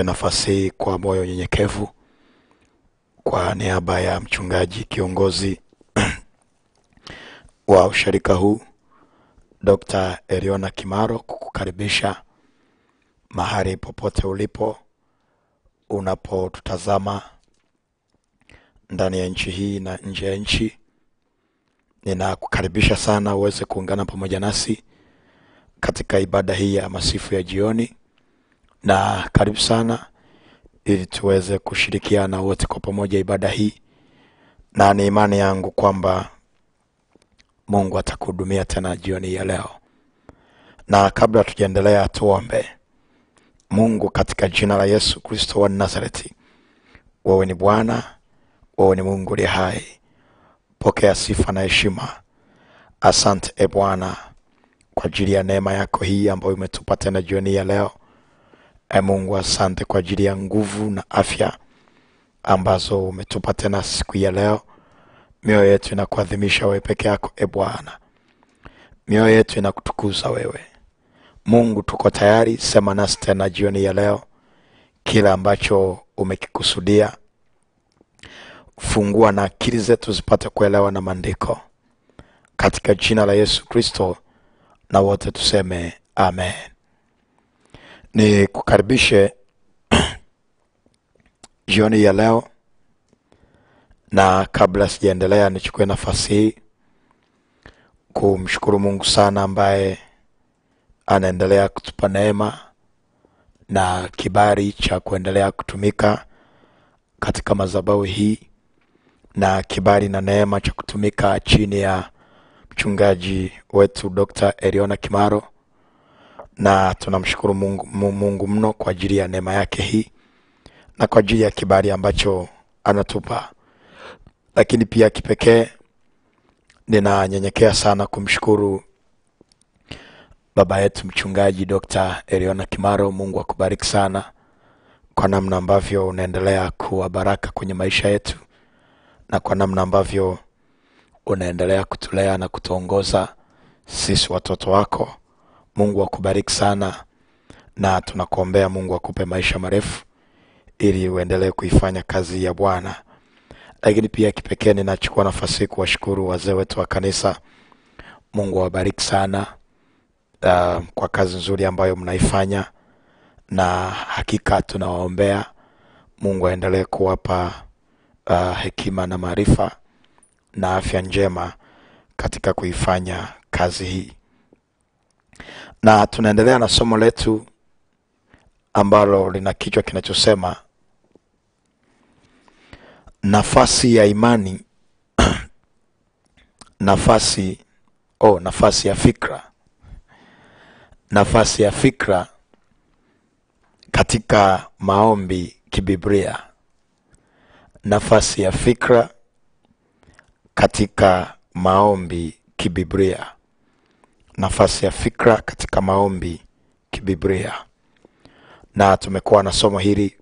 nichukue nafasi hii kwa moyo nyenyekevu kwa niaba ya mchungaji kiongozi wa ushirika huu Dr. Eliona Kimaro kukukaribisha mahali popote ulipo unapotutazama ndani ya nchi hii na nje ya nchi. Ninakukaribisha sana uweze kuungana pamoja nasi katika ibada hii ya masifu ya jioni na karibu sana ili tuweze kushirikiana wote kwa pamoja ibada hii, na ni imani yangu kwamba Mungu atakuhudumia tena jioni ya leo. Na kabla tujaendelea, tuombe. Mungu, katika jina la Yesu Kristo wa Nazareti, wewe ni Bwana, wewe ni Mungu li hai. Pokea sifa na heshima. Asante e Bwana kwa ajili ya neema yako hii ambayo umetupa tena jioni ya leo. E Mungu, asante kwa ajili ya nguvu na afya ambazo umetupa tena siku ya leo. Mioyo yetu inakuadhimisha wewe peke yako e Bwana, mioyo yetu inakutukuza wewe Mungu. Tuko tayari, sema nasi tena jioni ya leo, kila ambacho umekikusudia fungua na akili zetu zipate kuelewa na maandiko katika jina la Yesu Kristo, na wote tuseme amen. Ni kukaribishe jioni ya leo, na kabla sijaendelea, nichukue nafasi hii kumshukuru Mungu sana ambaye anaendelea kutupa neema na kibari cha kuendelea kutumika katika madhabahu hii na kibari na neema cha kutumika chini ya mchungaji wetu Dr. Eriona Kimaro, na tunamshukuru Mungu, Mu- Mungu mno kwa ajili ya neema yake hii na kwa ajili ya kibali ambacho anatupa, lakini pia kipekee ninanyenyekea sana kumshukuru baba yetu mchungaji Dr. Eliona Kimaro. Mungu akubariki sana kwa namna ambavyo unaendelea kuwa baraka kwenye maisha yetu na kwa namna ambavyo unaendelea kutulea na kutuongoza sisi watoto wako. Mungu akubariki sana, na tunakuombea Mungu akupe maisha marefu ili uendelee kuifanya kazi ya Bwana. Lakini pia kipekee ninachukua nafasi hii kuwashukuru wazee wetu wa kanisa. Mungu awabariki sana uh, kwa kazi nzuri ambayo mnaifanya, na hakika tunawaombea Mungu aendelee kuwapa uh, hekima na maarifa na afya njema katika kuifanya kazi hii. Na tunaendelea na somo letu ambalo lina kichwa kinachosema nafasi ya imani nafasi oh, nafasi ya fikra, nafasi ya fikra katika maombi kibibria nafasi ya fikra katika maombi kibiblia, nafasi ya fikra katika maombi kibibria Na tumekuwa na somo hili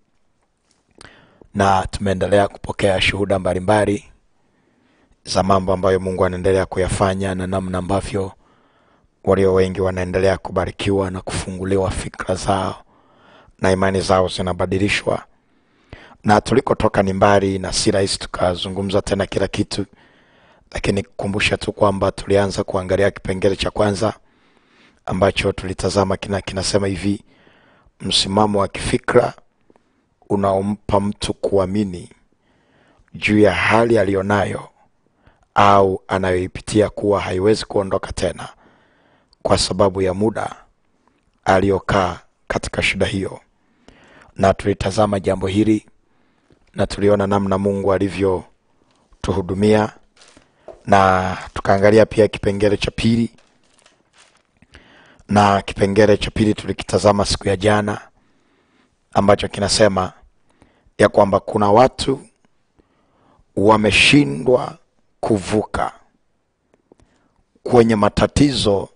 na tumeendelea kupokea shuhuda mbalimbali za mambo ambayo Mungu anaendelea kuyafanya na namna ambavyo walio wengi wanaendelea kubarikiwa na kufunguliwa fikra zao na imani zao zinabadilishwa. Na tulikotoka ni mbali na si rahisi tukazungumza tena kila kitu, lakini kukumbusha tu kwamba tulianza kuangalia kipengele cha kwanza ambacho tulitazama kina kinasema hivi: msimamo wa kifikra unaompa mtu kuamini juu ya hali aliyonayo au anayoipitia kuwa haiwezi kuondoka tena kwa sababu ya muda aliyokaa katika shida hiyo. Na tulitazama jambo hili na tuliona namna Mungu alivyotuhudumia, na tukaangalia pia kipengele cha pili, na kipengele cha pili tulikitazama siku ya jana ambacho kinasema ya kwamba kuna watu wameshindwa kuvuka kwenye matatizo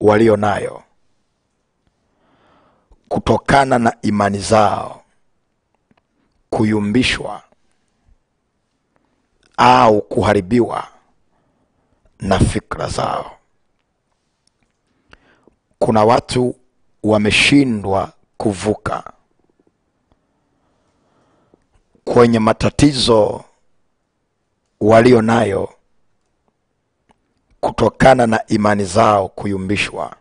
walio nayo kutokana na imani zao kuyumbishwa au kuharibiwa na fikra zao. Kuna watu wameshindwa kuvuka kwenye matatizo walio nayo kutokana na imani zao kuyumbishwa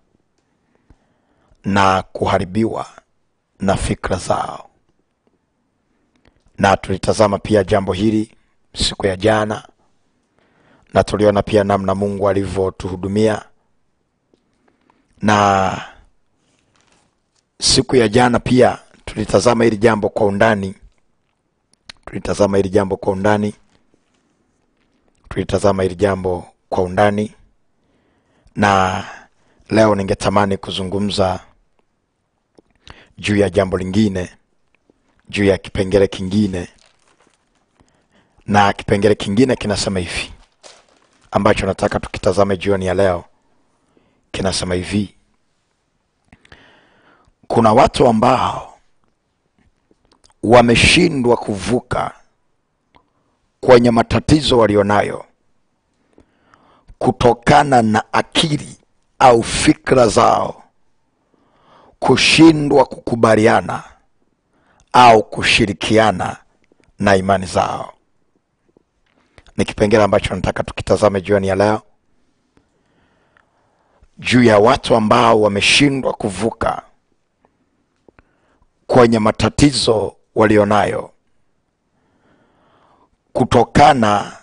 na kuharibiwa na fikra zao. Na tulitazama pia jambo hili siku ya jana na tuliona pia namna mungu alivyotuhudumia. Na siku ya jana pia tulitazama hili jambo kwa undani. Tulitazama hili jambo kwa undani. Tulitazama hili jambo kwa undani. Na leo ningetamani kuzungumza juu ya jambo lingine juu ya kipengele kingine. Na kipengele kingine kinasema hivi ambacho nataka tukitazame jioni ya leo kinasema hivi. Kuna watu ambao wameshindwa kuvuka kwenye matatizo walionayo kutokana na akili au fikra zao kushindwa kukubaliana au kushirikiana na imani zao ni kipengele ambacho nataka tukitazame jioni ya leo. Juu ya watu ambao wameshindwa kuvuka kwenye matatizo walionayo kutokana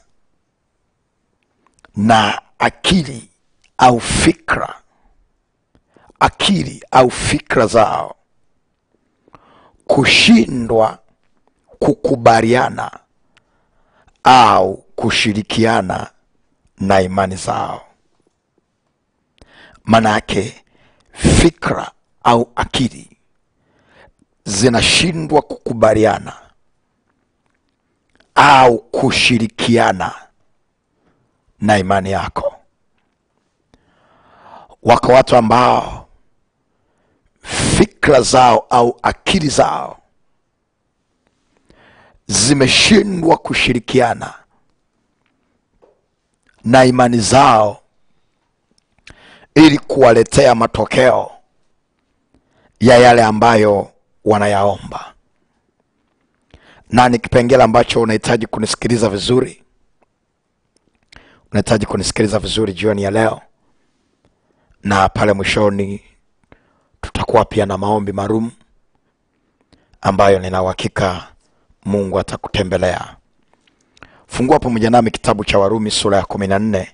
na akili au fikra akili au fikra zao kushindwa kukubaliana au kushirikiana na imani zao. Manake fikra au akili zinashindwa kukubaliana au kushirikiana na imani yako. Wako watu ambao fikra zao au akili zao zimeshindwa kushirikiana na imani zao ili kuwaletea matokeo ya yale ambayo wanayaomba. Na ni kipengele ambacho unahitaji kunisikiliza vizuri? Unahitaji kunisikiliza vizuri jioni ya leo? Na pale mwishoni tutakuwa pia na maombi maalum ambayo nina uhakika mungu atakutembelea fungua pamoja nami kitabu cha warumi sura ya kumi na nne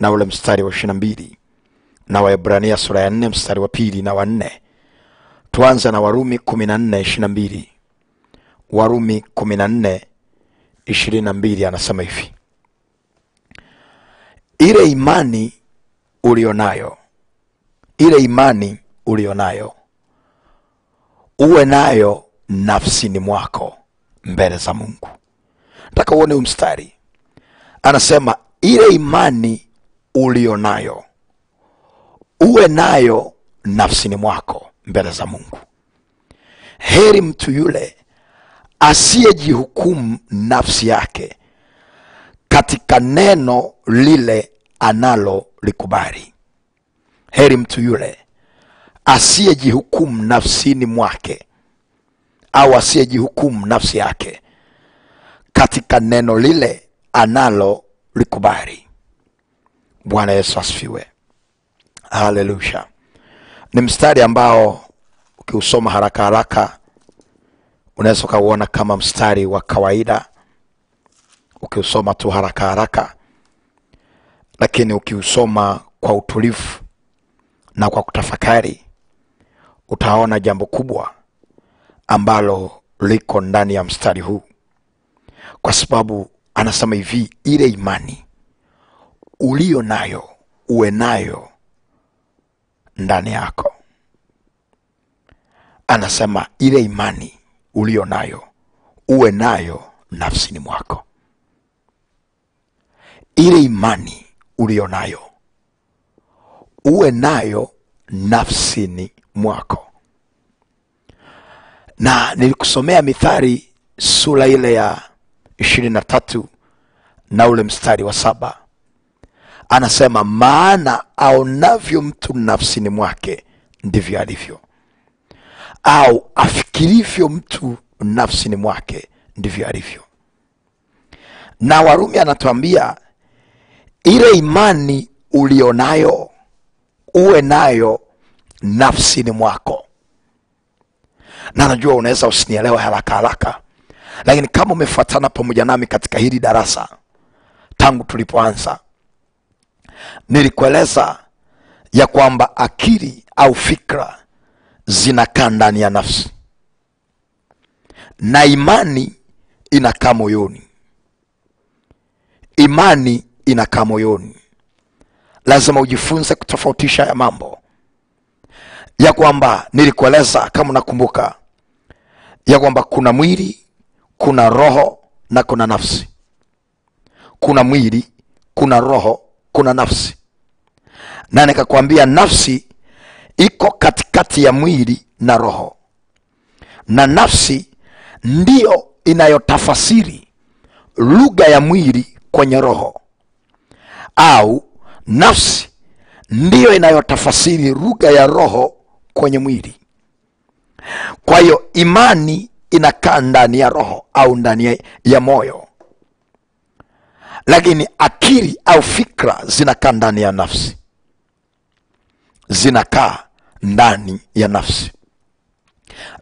na ule mstari wa ishiri na mbili na waebrania sura ya nne mstari wa pili na wa nne. Tuanze na warumi kumi na nne ishiri na mbili. Warumi kumi na nne ishirini na mbili anasema hivi. Ile imani ulionayo ile imani ulionayo uwe nayo nafsini mwako mbele za mungu nataka uone huu mstari. Anasema ile imani ulio nayo uwe nayo nafsini mwako mbele za mungu. Heri mtu yule asiyejihukumu nafsi yake katika neno lile analo analolikubali. Heri mtu yule asiyejihukumu nafsini mwake au asiyejihukumu nafsi yake katika neno lile analo likubali. bwana yesu asifiwe. Haleluya ni mstari ambao ukiusoma haraka haraka unaweza ukauona kama mstari wa kawaida ukiusoma tu haraka haraka lakini ukiusoma kwa utulivu na kwa kutafakari utaona jambo kubwa ambalo liko ndani ya mstari huu kwa sababu anasema hivi ile imani ulio nayo uwe nayo ndani yako. Anasema ile imani ulio nayo uwe nayo nafsini mwako. Ile imani ulio nayo uwe nayo nafsini mwako. Na nilikusomea mithari sura ile ya ishirini na ule mstari wa saba. Anasema maana aonavyo mtu nafsini mwake ndivyo alivyo. Au afikirivyo mtu nafsini mwake ndivyo alivyo. Na warumi anatuambia ile imani ulionayo uwe nayo nafsini mwako. Na najua unaweza usinielewe haraka haraka lakini kama umefuatana pamoja nami katika hili darasa tangu tulipoanza nilikueleza ya kwamba akili au fikra zinakaa ndani ya nafsi. Na imani inakaa moyoni. Imani inakaa moyoni. Lazima ujifunze kutofautisha ya mambo. Ya kwamba nilikueleza kama unakumbuka ya kwamba kuna mwili kuna roho na kuna nafsi. Kuna mwili kuna roho kuna nafsi. Na nikakwambia nafsi iko katikati ya mwili na roho. Na nafsi ndiyo inayotafasiri lugha ya mwili kwenye roho. Au nafsi ndiyo inayotafasiri lugha ya roho kwenye mwili. Kwa hiyo imani inakaa ndani ya roho au ndani ya, moyo. Lakini akili au fikra zinakaa ndani ya nafsi. Zinakaa ndani ya nafsi.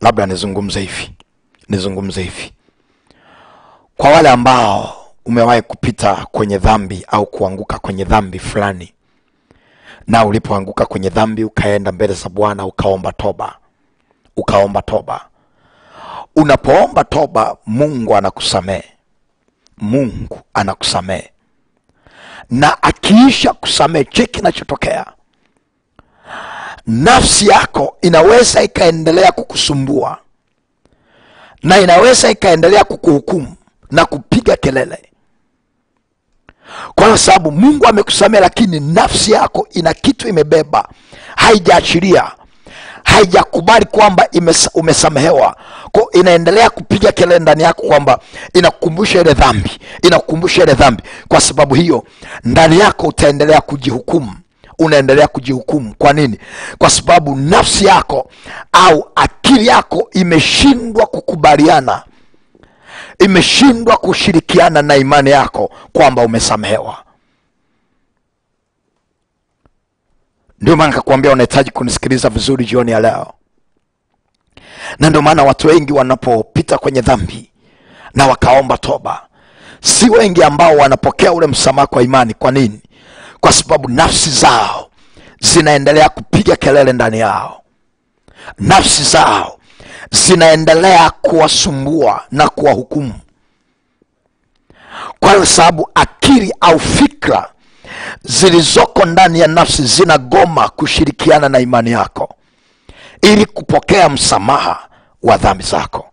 Labda nizungumze hivi nizungumze hivi. Kwa wale ambao umewahi kupita kwenye dhambi au kuanguka kwenye dhambi fulani na ulipoanguka kwenye dhambi ukaenda mbele za bwana ukaomba toba ukaomba toba unapoomba toba mungu anakusamehe. Mungu anakusamehe. Na akiisha kusamehe che kinachotokea? Nafsi yako inaweza ikaendelea kukusumbua. Na inaweza ikaendelea kukuhukumu na kupiga kelele. Kwa sababu mungu amekusamea lakini nafsi yako ina kitu imebeba. Haijaachilia haijakubali kwamba umesamehewa. Ko inaendelea kupiga kelele ndani yako kwamba inakukumbusha ile dhambi inakukumbusha ile dhambi. Kwa sababu hiyo ndani yako utaendelea kujihukumu. Unaendelea kujihukumu. Kwa nini? Kwa sababu nafsi yako au akili yako imeshindwa kukubaliana. Imeshindwa kushirikiana na imani yako kwamba umesamehewa ndio maana nikakwambia unahitaji kunisikiliza vizuri jioni ya leo. Na ndio maana watu wengi wanapopita kwenye dhambi na wakaomba toba si wengi ambao wanapokea ule msamaha kwa imani. Kwa nini? Kwa sababu nafsi zao zinaendelea kupiga kelele ndani yao. Nafsi zao zinaendelea kuwasumbua na kuwahukumu. Kwa sababu akili au fikra zilizoko ndani ya nafsi zinagoma kushirikiana na imani yako ili kupokea msamaha wa dhambi zako.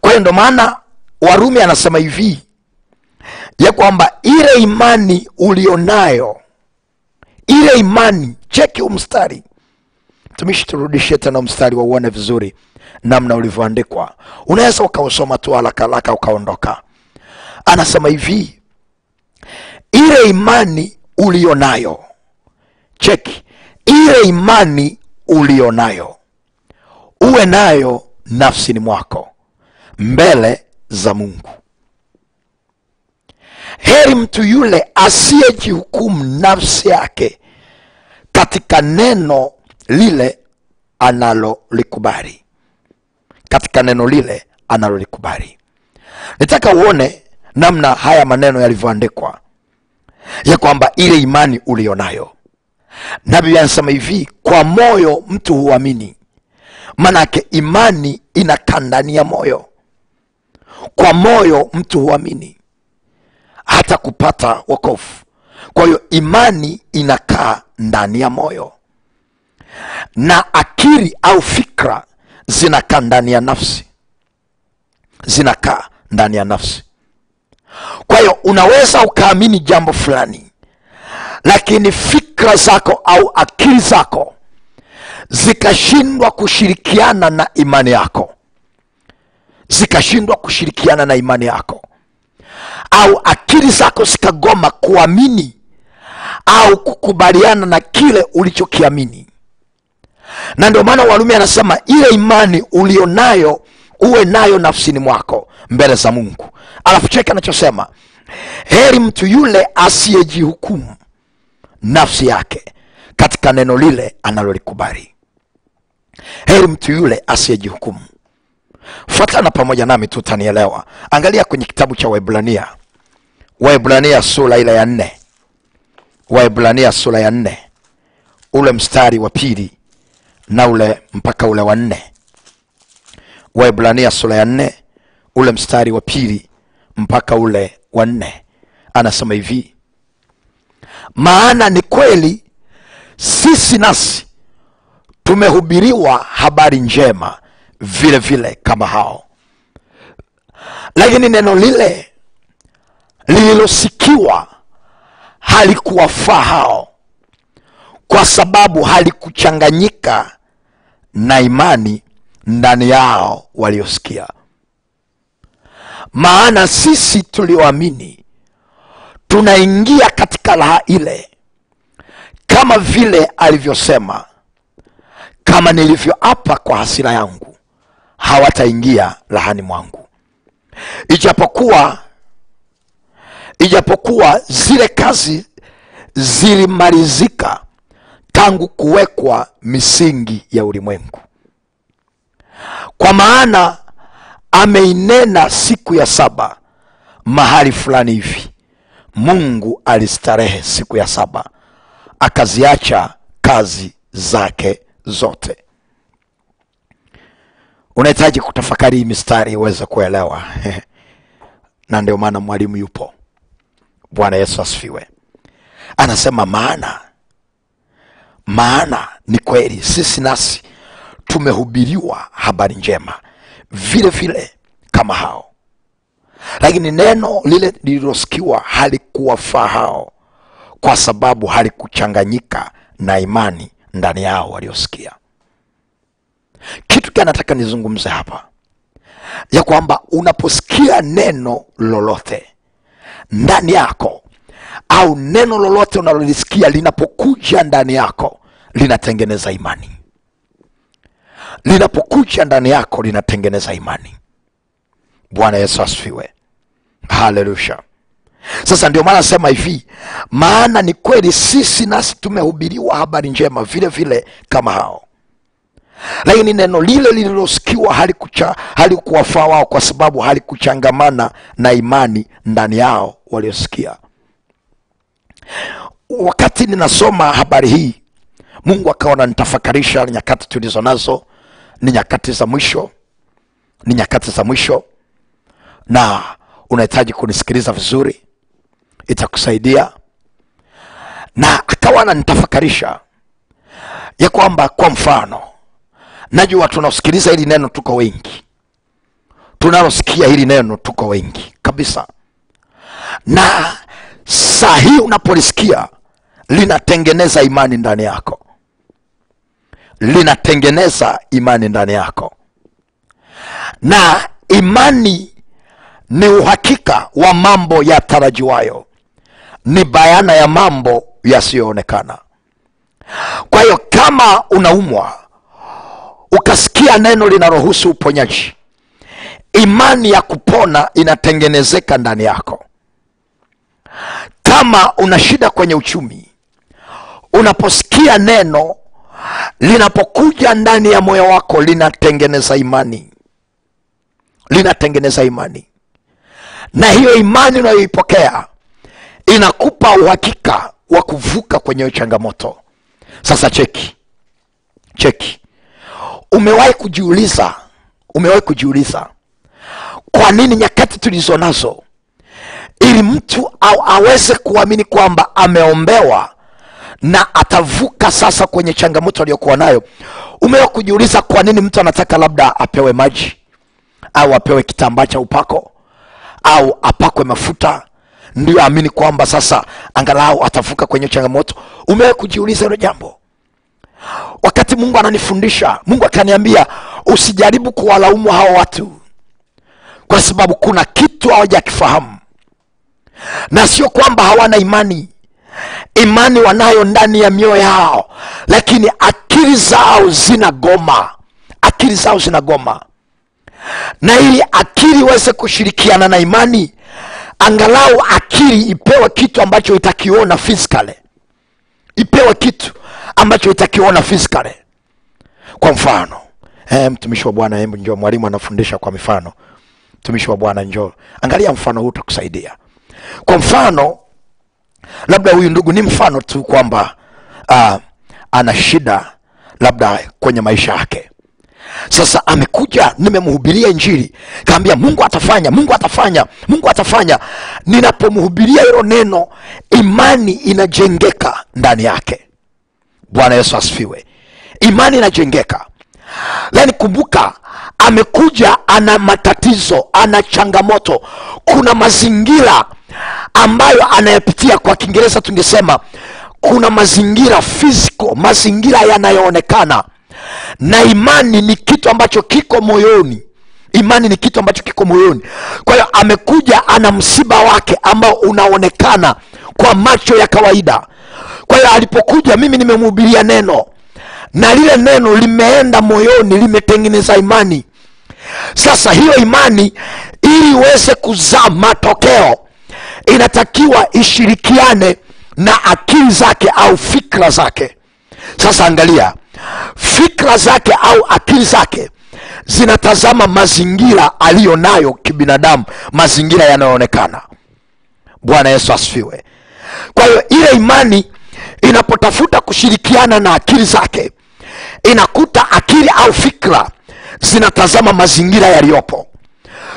Kwa hiyo ndo maana warumi anasema hivi ya kwamba ile imani ulionayo ile imani cheki umstari mtumishi turudishie tena mstari wa uone vizuri namna ulivyoandikwa. Unaweza ukausoma tu haraka haraka ukaondoka. Anasema hivi ile imani ulionayo cheki ile imani ulionayo uwe nayo nafsini mwako mbele za mungu. Heri mtu yule asiyejihukumu nafsi yake katika neno lile analolikubali. Katika neno lile analolikubali. Nitaka uone namna haya maneno yalivyoandikwa ya kwamba ile imani ulionayo. Na biblia anasema hivi kwa moyo mtu huamini. Manake imani inakaa ndani ya moyo. Kwa moyo mtu huamini hata kupata wokovu. Kwa hiyo imani inakaa ndani ya moyo. Na akili au fikra zinakaa ndani ya nafsi. Zinakaa ndani ya nafsi kwa hiyo unaweza ukaamini jambo fulani lakini fikra zako au akili zako zikashindwa kushirikiana na imani yako zikashindwa kushirikiana na imani yako au akili zako zikagoma kuamini au kukubaliana na kile ulichokiamini. Na ndio maana warumi anasema ile imani ulionayo uwe nayo nafsini mwako mbele za mungu. Alafu cheki anachosema. Heri mtu yule asiyejihukumu nafsi yake katika neno lile analolikubali. Heri mtu yule asiyejihukumu. Fuatana pamoja nami tu utanielewa. Angalia kwenye kitabu cha waibrania waibrania sura ile ya nne. Waibrania sura ya nne. Ule mstari wa pili na ule mpaka ule wa nne waibrania sura ya nne ule mstari wa pili mpaka ule wa nne. Anasema hivi maana ni kweli sisi nasi tumehubiriwa habari njema vile vile kama hao. Lakini neno lile lililosikiwa halikuwafaa hao kwa sababu halikuchanganyika na imani ndani yao waliosikia. Maana sisi tulioamini tunaingia katika raha ile kama vile alivyosema kama nilivyoapa kwa hasira yangu hawataingia rahani mwangu. Ijapokuwa ijapokuwa zile kazi zilimalizika tangu kuwekwa misingi ya ulimwengu kwa maana ameinena siku ya saba mahali fulani hivi. Mungu alistarehe siku ya saba akaziacha kazi zake zote. Unahitaji kutafakari hii mistari iweze kuelewa. Na ndio maana mwalimu yupo. Bwana yesu asifiwe. Anasema maana maana ni kweli sisi nasi tumehubiriwa habari njema vile vile kama hao. Lakini neno lile lililosikiwa halikuwafaa hao kwa sababu halikuchanganyika na imani ndani yao waliosikia. Kitu gani nataka nizungumze hapa? Ya kwamba unaposikia neno lolote ndani yako au neno lolote unalolisikia linapokuja ndani yako linatengeneza imani linapokuja ndani yako linatengeneza imani. Bwana yesu asifiwe. Haleluya. Sasa ndio maana sema hivi maana ni kweli sisi nasi tumehubiriwa habari njema vile vile kama hao. Lakini neno lile lililosikiwa halikucha- halikuwafaa wao kwa sababu halikuchangamana na imani ndani yao waliosikia. Wakati ninasoma habari hii mungu akaona nitafakarisha nyakati tulizo nazo ni nyakati za mwisho ni nyakati za mwisho na unahitaji kunisikiliza vizuri itakusaidia. Na akawa ananitafakarisha ya kwamba kwa mfano najua tunaosikiliza hili neno tuko wengi tunalosikia hili neno tuko wengi kabisa. Na saa hii unapolisikia linatengeneza imani ndani yako linatengeneza imani ndani yako. Na imani ni uhakika wa mambo ya tarajiwayo ni bayana ya mambo yasiyoonekana. Kwa hiyo kama unaumwa ukasikia neno linalohusu uponyaji imani ya kupona inatengenezeka ndani yako. Kama una shida kwenye uchumi unaposikia neno linapokuja ndani ya moyo wako linatengeneza imani. Linatengeneza imani. Na hiyo imani unayoipokea inakupa uhakika wa kuvuka kwenye changamoto. Sasa cheki. Cheki. Umewahi kujiuliza umewahi kujiuliza kwa nini nyakati tulizo nazo ili mtu aweze kuamini kwamba ameombewa na atavuka sasa kwenye changamoto aliyokuwa nayo. Umewa kujiuliza kwa nini mtu anataka labda apewe maji au apewe kitambaa cha upako au apakwe mafuta? Ndio aamini kwamba sasa angalau atavuka kwenye changamoto. Umewa kujiuliza hilo jambo? Wakati mungu ananifundisha mungu akaniambia usijaribu kuwalaumu hawa watu kwa sababu kuna kitu hawajakifahamu. Na sio kwamba hawana imani imani wanayo ndani ya mioyo yao lakini akili zao zinagoma. Akili zao zinagoma. Na ili akili iweze kushirikiana na imani angalau akili ipewe kitu ambacho itakiona physically. Ipewe kitu ambacho itakiona physically. Kwa mfano eh, mtumishi wa bwana hebu njoo mwalimu anafundisha kwa mifano. Mtumishi wa bwana njoo. Angalia mfano huu utakusaidia. Kwa mfano labda huyu ndugu ni mfano tu kwamba uh, ana shida labda kwenye maisha yake. Sasa amekuja nimemhubiria njiri kaambia mungu atafanya mungu atafanya mungu atafanya. Ninapomhubiria hilo neno imani inajengeka ndani yake. Bwana yesu asifiwe. Imani inajengeka. Lakini kumbuka amekuja ana matatizo ana changamoto. Kuna mazingira ambayo anayapitia kwa kiingereza tungesema kuna mazingira physical mazingira yanayoonekana. Na imani ni kitu ambacho kiko moyoni. Imani ni kitu ambacho kiko moyoni. Kwa hiyo amekuja ana msiba wake ambao unaonekana kwa macho ya kawaida. Kwa hiyo alipokuja mimi nimemhubiria neno. Na lile neno limeenda moyoni limetengeneza imani sasa hiyo imani ili iweze kuzaa matokeo inatakiwa ishirikiane na akili zake au fikra zake. Sasa angalia fikra zake au akili zake zinatazama mazingira aliyo nayo kibinadamu mazingira yanayoonekana. Bwana yesu asifiwe. Kwa hiyo ile imani inapotafuta kushirikiana na akili zake inakuta akili au fikra zinatazama mazingira yaliyopo.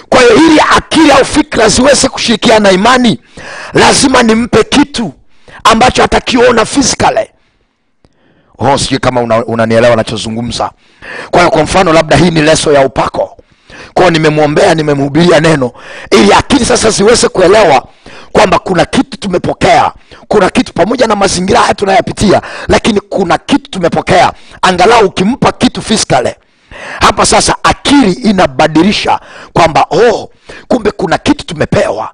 Kwa hiyo ili akili au fikra ziweze kushirikiana na imani lazima nimpe kitu ambacho atakiona physically. Oh, sijui kama unanielewa una- nachozungumza. Kwa hiyo kwa mfano labda hii ni leso ya upako. Kwao nimemwombea nimemhubiria neno ili akili sasa ziweze kuelewa kwamba kuna kitu tumepokea. Kuna kitu pamoja na mazingira haya tunayapitia lakini kuna kitu tumepokea. Angalau ukimpa kitu physically hapa sasa akili inabadilisha kwamba oh kumbe kuna kitu tumepewa.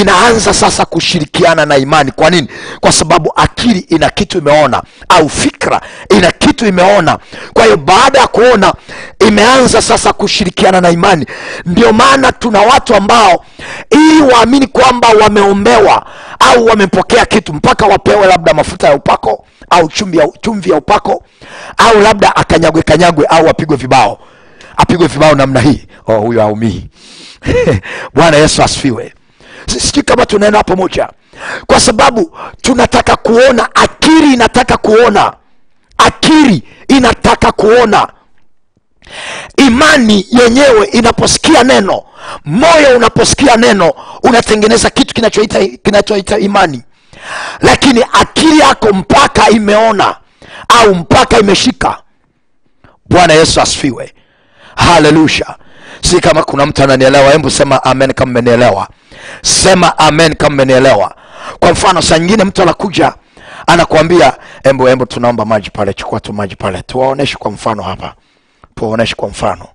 Inaanza sasa kushirikiana na imani. Kwa nini? Kwa sababu akili ina kitu imeona au fikra ina kitu imeona. Kwa hiyo baada ya kuona imeanza sasa kushirikiana na imani. Ndio maana tuna watu ambao ili waamini kwamba wameombewa au wamepokea kitu mpaka wapewe labda mafuta ya upako au chumvi ya, chumvi ya upako au labda akanyagwe kanyagwe au apigwe vibao apigwe vibao namna hii. Oh, huyo aumii bwana yesu asifiwe. Si- sijui kama tunaenda pamoja kwa sababu tunataka kuona akiri inataka kuona. Akili inataka kuona. Imani yenyewe inaposikia neno moyo unaposikia neno unatengeneza kitu kinachoita kinachoita imani. Lakini akili yako mpaka imeona au mpaka imeshika. Bwana yesu asifiwe. Haleluya si kama kuna mtu ananielewa hebu sema amen kama mmenielewa. Sema amen kama mmenielewa. Kwa mfano saa nyingine mtu anakuja anakuambia embo embo tunaomba maji pale chukua tu maji pale tuwaoneshe kwa mfano hapa. Tuwaoneshe kwa mfano.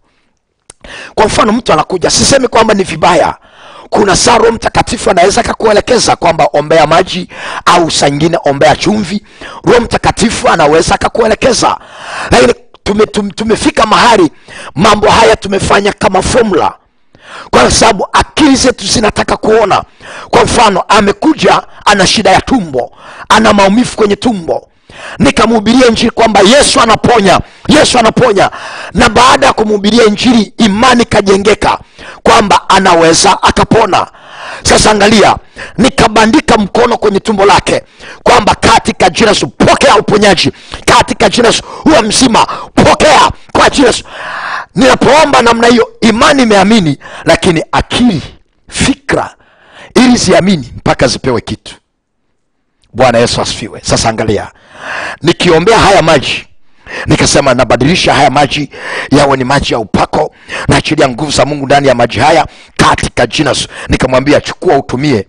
Kwa mfano mtu anakuja sisemi kwamba ni vibaya kuna saa mtakatifu anaweza akakuelekeza kwamba ombea maji au saa ingine ombea chumvi. Roho mtakatifu anaweza akakuelekeza. Lakini tume, tume, tumefika mahali mambo haya tumefanya kama fomula kwa sababu akili zetu zinataka kuona. Kwa mfano amekuja ana shida ya tumbo ana maumivu kwenye tumbo nikamhubiria injili kwamba yesu anaponya yesu anaponya. Na baada ya kumhubiria injili imani kajengeka kwamba anaweza akapona. Sasa angalia nikabandika mkono kwenye tumbo lake kwamba katika jina pokea uponyaji. Katika jina huwa mzima. Pokea kwa jina ninapoomba namna hiyo imani imeamini lakini akili fikra ili ziamini mpaka zipewe kitu. Bwana yesu asifiwe. Sasa angalia nikiombea haya maji nikasema nabadilisha haya maji yawe ni maji ya upako naachilia nguvu za mungu ndani ya maji haya katika jina nikamwambia chukua utumie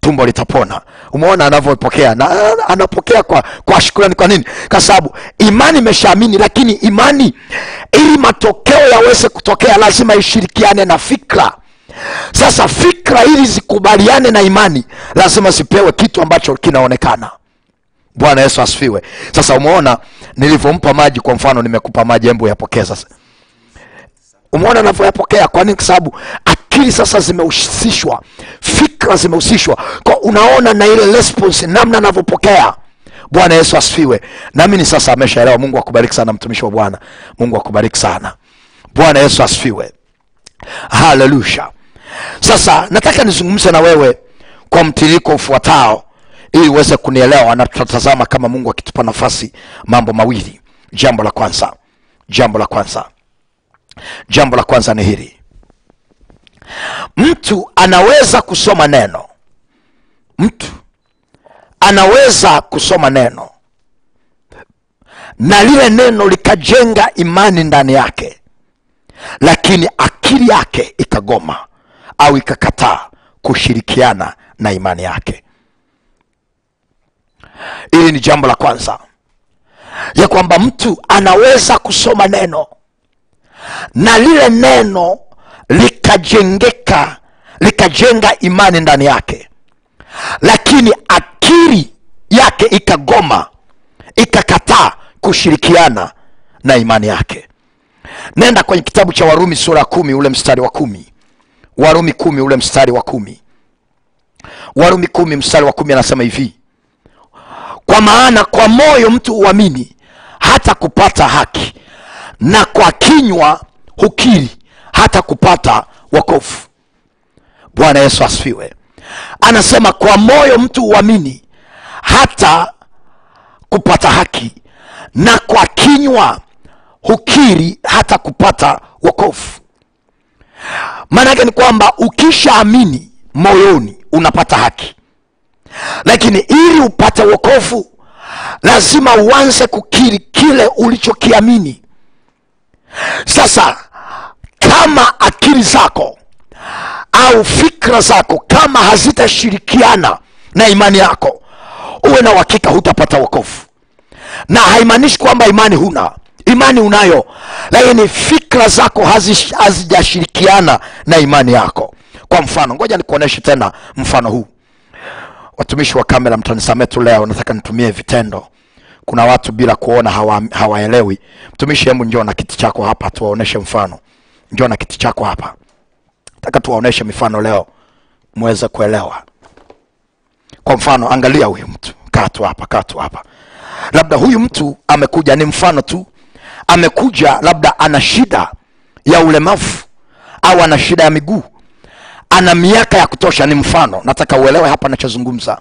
tumbo litapona. Umeona anavyopokea? Na na- anapokea kwa, kwa shukrani. Kwa nini? Kwa sababu imani imeshaamini lakini imani ili matokeo yaweze kutokea lazima ishirikiane na fikra. Sasa fikra ili zikubaliane na imani lazima zipewe kitu ambacho kinaonekana bwana yesu asifiwe. Sasa umeona nilivyompa maji kwa mfano nimekupa maji embo yapokee sasa. Umeona anavyoyapokea kwa nini? Kwa sababu akili sasa zimehusishwa fikra zimehusishwa. Kwa unaona na ile response namna anavyopokea. Bwana yesu asifiwe. Naamini sasa ameshaelewa. Mungu akubariki sana mtumishi wa bwana. Mungu akubariki sana. Bwana yesu asifiwe. Haleluya sasa nataka nizungumze na wewe kwa mtiririko ufuatao ili uweze kunielewa na tutatazama kama mungu akitupa nafasi mambo mawili. Jambo la kwanza jambo la kwanza jambo la kwanza ni hili. Mtu anaweza kusoma neno. Mtu anaweza kusoma neno na lile neno likajenga imani ndani yake lakini akili yake ikagoma au ikakataa kushirikiana na imani yake hili ni jambo la kwanza. Ya kwamba mtu anaweza kusoma neno na lile neno likajengeka likajenga imani ndani yake. Lakini akili yake ikagoma ikakataa kushirikiana na imani yake. Nenda kwenye kitabu cha warumi sura ya kumi ule mstari wa kumi. Warumi kumi ule mstari wa kumi. Warumi kumi mstari wa kumi anasema hivi kwa maana kwa moyo mtu huamini hata kupata haki. Na kwa kinywa hukiri hata kupata wokovu. Bwana yesu asifiwe. Anasema kwa moyo mtu huamini hata kupata haki. Na kwa kinywa hukiri hata kupata wokovu. Maanake ni kwamba ukishaamini moyoni unapata haki lakini ili upate wokovu lazima uanze kukiri kile ulichokiamini. Sasa kama akili zako au fikra zako kama hazitashirikiana na imani yako uwe na uhakika hutapata wokovu. Na haimaanishi kwamba imani huna. Imani unayo lakini fikra zako hazijashirikiana na imani yako. Kwa mfano ngoja nikuonyeshe tena mfano huu watumishi wa kamera mtanisamee tu leo nataka nitumie vitendo. Kuna watu bila kuona hawa, hawaelewi. Mtumishi hemu njoo na kiti chako hapa tuwaoneshe mfano. Njoo na kiti chako hapa. Nataka tuwaoneshe mifano leo muweze kuelewa. Kwa mfano angalia huyu mtu. Kaa tu hapa kaa tu hapa. Labda huyu mtu amekuja ni mfano tu. Amekuja labda ana shida ya ulemavu au ana shida ya miguu ana miaka ya kutosha ni mfano. Nataka uelewe hapa anachozungumza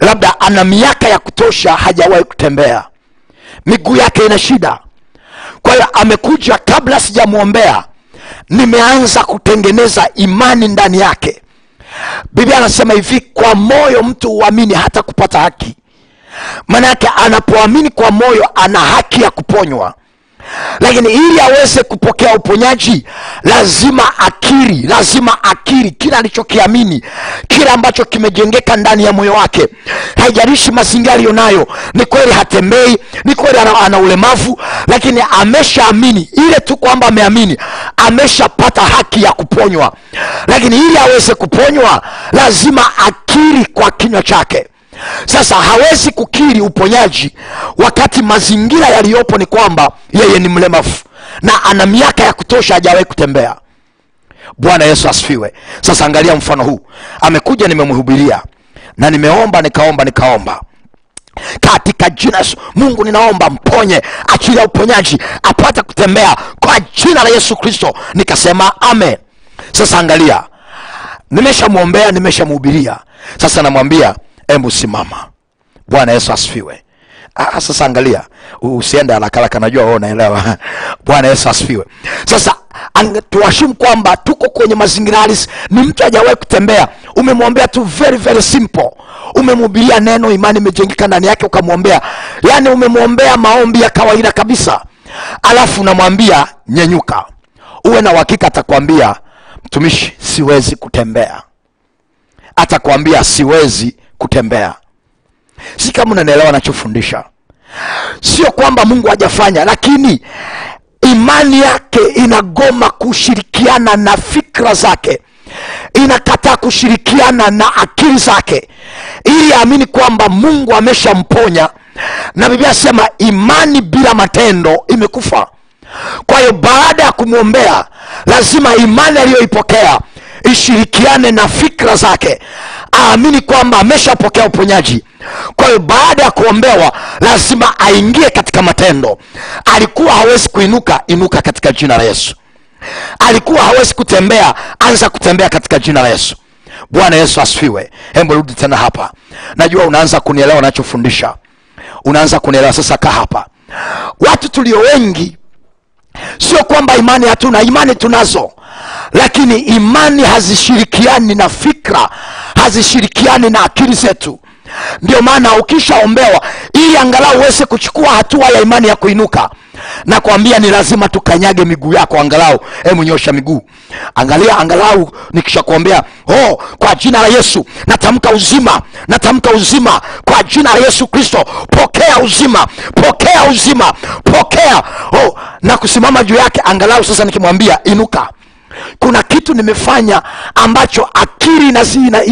labda ana miaka ya kutosha hajawahi kutembea. Miguu yake ina shida. Kwa hiyo amekuja kabla sijamwombea nimeanza kutengeneza imani ndani yake. Biblia anasema hivi kwa moyo mtu huamini hata kupata haki. Maana yake anapoamini kwa moyo ana haki ya kuponywa lakini ili aweze kupokea uponyaji lazima akiri lazima akiri kila alichokiamini kila ambacho kimejengeka ndani ya moyo wake. Haijarishi mazingira aliyonayo ni kweli hatembei ni kweli ana, ana ulemavu lakini ameshaamini ile tu kwamba ameamini ameshapata haki ya kuponywa. Lakini ili aweze kuponywa lazima akiri kwa kinywa chake sasa hawezi kukiri uponyaji wakati mazingira yaliyopo ni kwamba yeye ni mlemavu na ana miaka ya kutosha hajawahi kutembea. Bwana yesu asifiwe. Sasa angalia mfano huu. Amekuja nimemhubiria na nimeomba nikaomba nikaomba. Katika jina Yesu mungu ninaomba mponye achilia uponyaji apate kutembea kwa jina la yesu kristo. Nikasema amen. Sasa angalia nimeshamwombea nimeshamhubiria. Sasa namwambia embu simama. Bwana yesu asifiwe. Ah, sasa angalia. Usiende haraka haraka najua wewe unaelewa. Bwana yesu asifiwe. Sasa tuwashimu kwamba tuko kwenye mazingira halisi. Ni mtu hajawahi kutembea. Umemwombea tu very very simple. Umemhubiria neno imani imejengeka ndani yake ukamwombea. Yaani umemwombea maombi ya kawaida kabisa. Alafu unamwambia nyenyuka. Uwe na uhakika atakwambia mtumishi siwezi kutembea. Atakwambia siwezi kutembea. Si kama unanielewa anachofundisha. Sio kwamba mungu hajafanya lakini imani yake inagoma kushirikiana na fikra zake. Inakataa kushirikiana na akili zake. Ili aamini kwamba mungu ameshamponya. Na biblia asema imani bila matendo imekufa. Kwa hiyo baada ya kumwombea lazima imani aliyoipokea ishirikiane na fikra zake. Aamini kwamba ameshapokea uponyaji. Kwa hiyo baada ya kuombewa lazima aingie katika matendo. Alikuwa hawezi kuinuka inuka katika jina la yesu. Alikuwa hawezi kutembea anza kutembea katika jina la yesu. Bwana yesu asifiwe. Hembo rudi tena hapa. Najua unaanza kunielewa nachofundisha unaanza kunielewa. Sasa kaa hapa. Watu tulio wengi sio kwamba imani hatuna imani tunazo lakini imani hazishirikiani na fikra hazishirikiani na akili zetu ndio maana ukishaombewa ili angalau uweze kuchukua hatua ya imani ya kuinuka na kuambia ni lazima tukanyage miguu yako angalau. Hebu nyosha miguu. Angalia angalau nikishakuombea oh, kwa jina la yesu natamka uzima natamka uzima kwa jina la yesu kristo pokea uzima pokea uzima pokea. Oh, na kusimama juu yake angalau sasa nikimwambia inuka kuna kitu nimefanya ambacho akili inakiona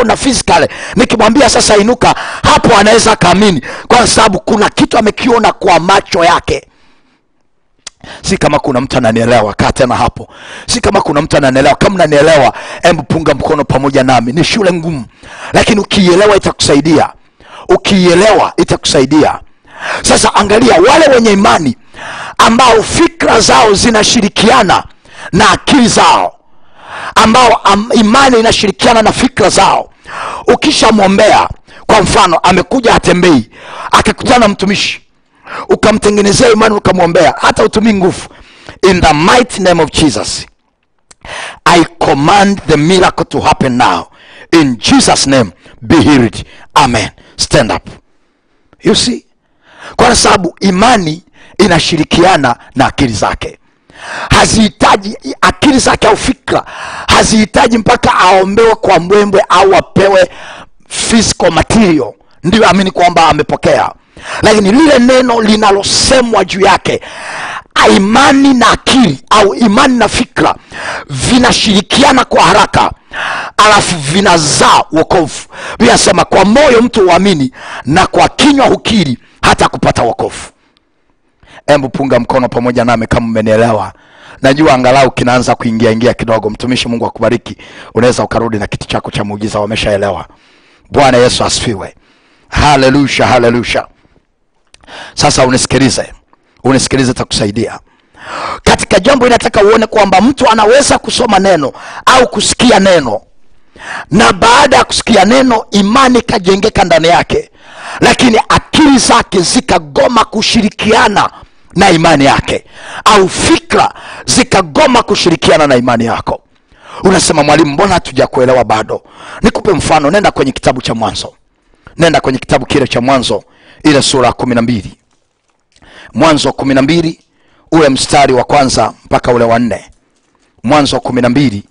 ina- physical nikimwambia sasa inuka hapo anaweza kaamini kwa sababu kuna kitu amekiona kwa macho yake. Si kama kuna mtu ananielewa kaa tena hapo. Si kama kuna mtu ananielewa. Kama nanielewa embu punga mkono pamoja nami. Ni shule ngumu. Lakini ukiielewa itakusaidia. Ukiielewa itakusaidia. Sasa angalia wale wenye imani ambao fikra zao zinashirikiana na akili zao ambao am, imani inashirikiana na fikra zao. Ukishamwombea kwa mfano amekuja atembei akakutana na mtumishi ukamtengenezea imani ukamwombea hata utumii nguvu. In the mighty name of jesus i command the miracle to happen now. In jesus name be healed. Amen. Stand up. You see? Kwa sababu imani inashirikiana na akili zake hazihitaji akili zake au fikra hazihitaji mpaka aombewe kwa mbwembwe au apewe physical material. Ndio amini kwamba amepokea. Lakini lile neno linalosemwa juu yake imani na akili au imani na fikra vinashirikiana kwa haraka alafu vinazaa wokovu. Vinasema kwa moyo mtu huamini na kwa kinywa hukiri hata kupata wokovu embu punga mkono pamoja nami kama umenielewa. najua angalau kinaanza kuingia ingia kidogo. Mtumishi mungu akubariki. Unaweza ukarudi na kitu chako cha muujiza wameshaelewa. Bwana yesu asifiwe. Haleluya, haleluya. sasa unisikilize. Unisikilize takusaidia. Katika jambo inataka uone kwamba mtu anaweza kusoma neno au kusikia neno. Na baada ya kusikia neno imani ikajengeka ndani yake. Lakini akili zake zikagoma kushirikiana na imani yake au fikra zikagoma kushirikiana na imani yako. Unasema mwalimu mbona hatuja kuelewa bado? Nikupe mfano nenda kwenye kitabu cha mwanzo. Nenda kwenye kitabu kile cha mwanzo ile sura kumi na mbili. Mwanzo kumi na mbili ule mstari wa kwanza mpaka ule wa nne. Mwanzo kumi na mbili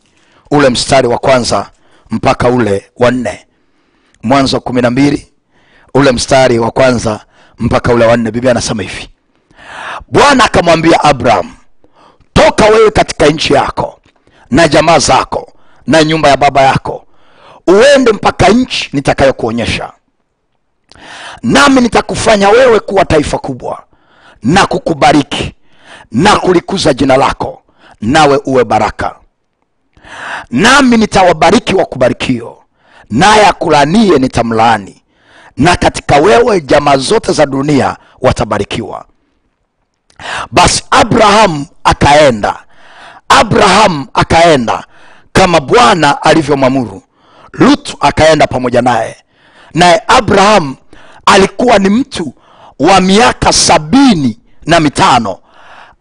ule mstari wa kwanza mpaka ule wa nne. Mwanzo kumi na mbili ule mstari wa kwanza mpaka ule wa nne. Biblia anasema hivi bwana akamwambia abraham toka wewe katika nchi yako na jamaa zako na nyumba ya baba yako uende mpaka nchi nitakayokuonyesha. Nami nitakufanya wewe kuwa taifa kubwa na kukubariki na kulikuza jina lako nawe uwe baraka. Nami nitawabariki wa kubarikio naye akulanie nitamlaani na katika wewe jamaa zote za dunia watabarikiwa basi abrahamu akaenda. Abrahamu akaenda kama bwana alivyomwamuru. Lutu akaenda pamoja naye. Naye abrahamu alikuwa ni mtu wa miaka sabini na mitano.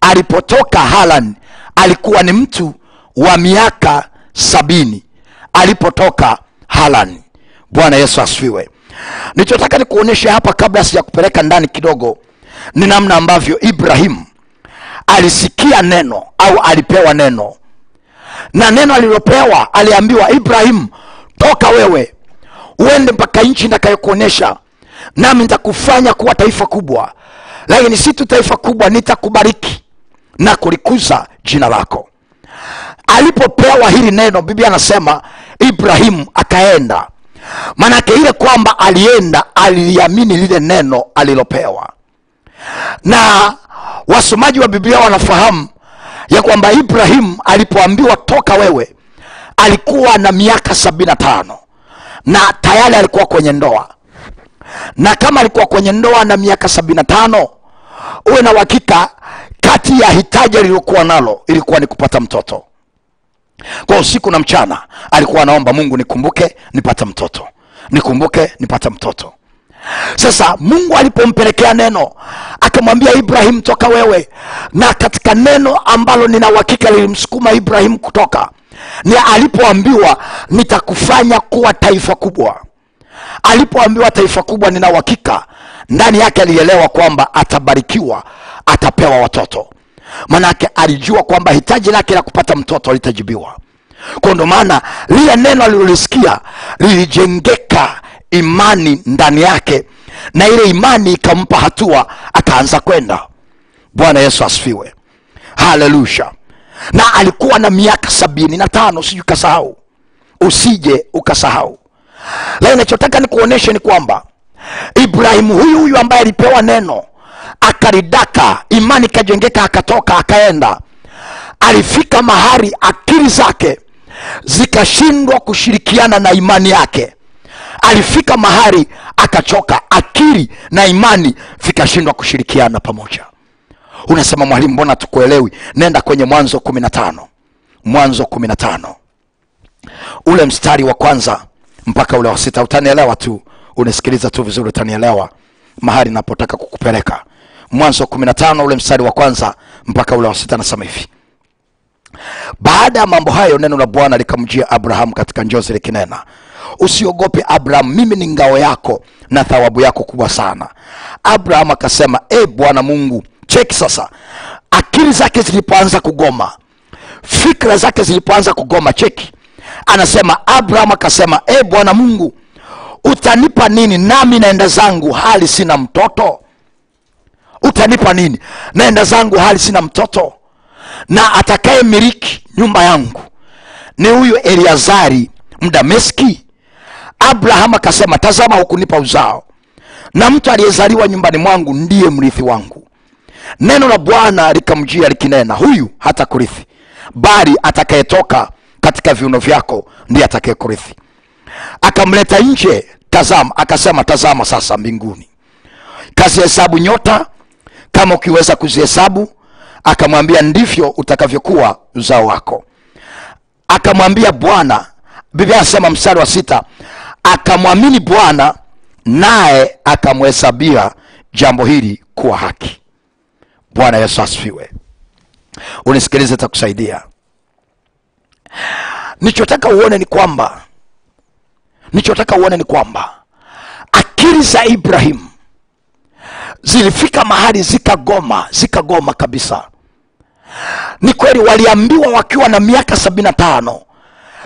Alipotoka haran alikuwa ni mtu wa miaka sabini. Alipotoka haran. Bwana yesu asifiwe. Nichotaka nikuonyeshe hapa kabla sijakupeleka ndani kidogo ni namna ambavyo ibrahimu alisikia neno au alipewa neno. Na neno alilopewa aliambiwa ibrahimu toka wewe uende mpaka nchi nitakayokuonyesha nami nitakufanya kuwa taifa kubwa. Lakini si tu taifa kubwa nitakubariki na kulikuza jina lako. Alipopewa hili neno biblia anasema ibrahimu akaenda. Maanake ile kwamba alienda aliliamini lile neno alilopewa na wasomaji wa biblia wanafahamu ya kwamba ibrahimu alipoambiwa toka wewe alikuwa na miaka sabini na tano. Na tayari alikuwa kwenye ndoa. Na kama alikuwa kwenye ndoa na miaka sabini na tano uwe na uhakika kati ya hitaji alilokuwa nalo ilikuwa ni kupata mtoto. Kwa usiku na mchana alikuwa anaomba mungu nikumbuke nipate mtoto. Nikumbuke nipate mtoto sasa mungu alipompelekea neno akamwambia ibrahim toka wewe. Na katika neno ambalo nina uhakika lilimsukuma ibrahim kutoka ni alipoambiwa nitakufanya kuwa taifa kubwa. Alipoambiwa taifa kubwa nina uhakika ndani yake alielewa kwamba atabarikiwa atapewa watoto. Manake alijua kwamba hitaji lake la kupata mtoto litajibiwa. Kwa ndo maana lile neno alilolisikia lilijengeka imani ndani yake na ile imani ikampa hatua akaanza kwenda. Bwana yesu asifiwe. Haleluya. Na alikuwa na miaka sabini na tano sijui kasahau usije ukasahau. Lakini ni nikuonyeshe ni kwamba ibrahimu huyu huyu ambaye alipewa neno akaridaka imani ikajengeka akatoka akaenda. Alifika mahari akili zake zikashindwa kushirikiana na imani yake alifika mahali akachoka akili na imani vikashindwa kushirikiana pamoja. Unasema mwalimu mbona tukuelewi nenda kwenye mwanzo kumi na tano. Mwanzo kumi na tano. Ule mstari wa kwanza mpaka ule wa sita utanielewa tu? Unasikiliza tu vizuri utanielewa? Mahali napotaka kukupeleka. Mwanzo kumi na tano ule mstari wa kwanza mpaka ule wa sita nasema hivi. Baada ya mambo hayo neno la bwana likamjia abrahamu katika njozi likinena usiogope abraham mimi ni ngao yako na thawabu yako kubwa sana. Abraham akasema e bwana mungu cheki sasa. Akili zake zilipoanza kugoma fikra zake zilipoanza kugoma cheki anasema abraham akasema e bwana mungu utanipa nini? Nami naenda zangu hali sina mtoto. Utanipa nini? Naenda zangu hali sina mtoto. Na atakaye miliki nyumba yangu ni huyu eliazari mdameski abraham akasema tazama hukunipa uzao. Na mtu aliyezaliwa nyumbani mwangu ndiye mrithi wangu. Neno la bwana likamjia likinena huyu hata kurithi bali atakayetoka katika viuno vyako ndiye atakaye kurithi akamleta nje tazama akasema tazama sasa mbinguni. Kazihesabu nyota kama ukiweza kuzihesabu. Akamwambia ndivyo utakavyokuwa uzao wako. Akamwambia bwana biblia anasema mstari wa sita akamwamini bwana naye akamhesabia jambo hili kuwa haki. Bwana yesu asifiwe. Unisikilize takusaidia nichotaka uone ni kwamba nichotaka uone ni kwamba akili za Ibrahimu zilifika mahali zikagoma zikagoma kabisa. Ni kweli waliambiwa wakiwa na miaka sabini na tano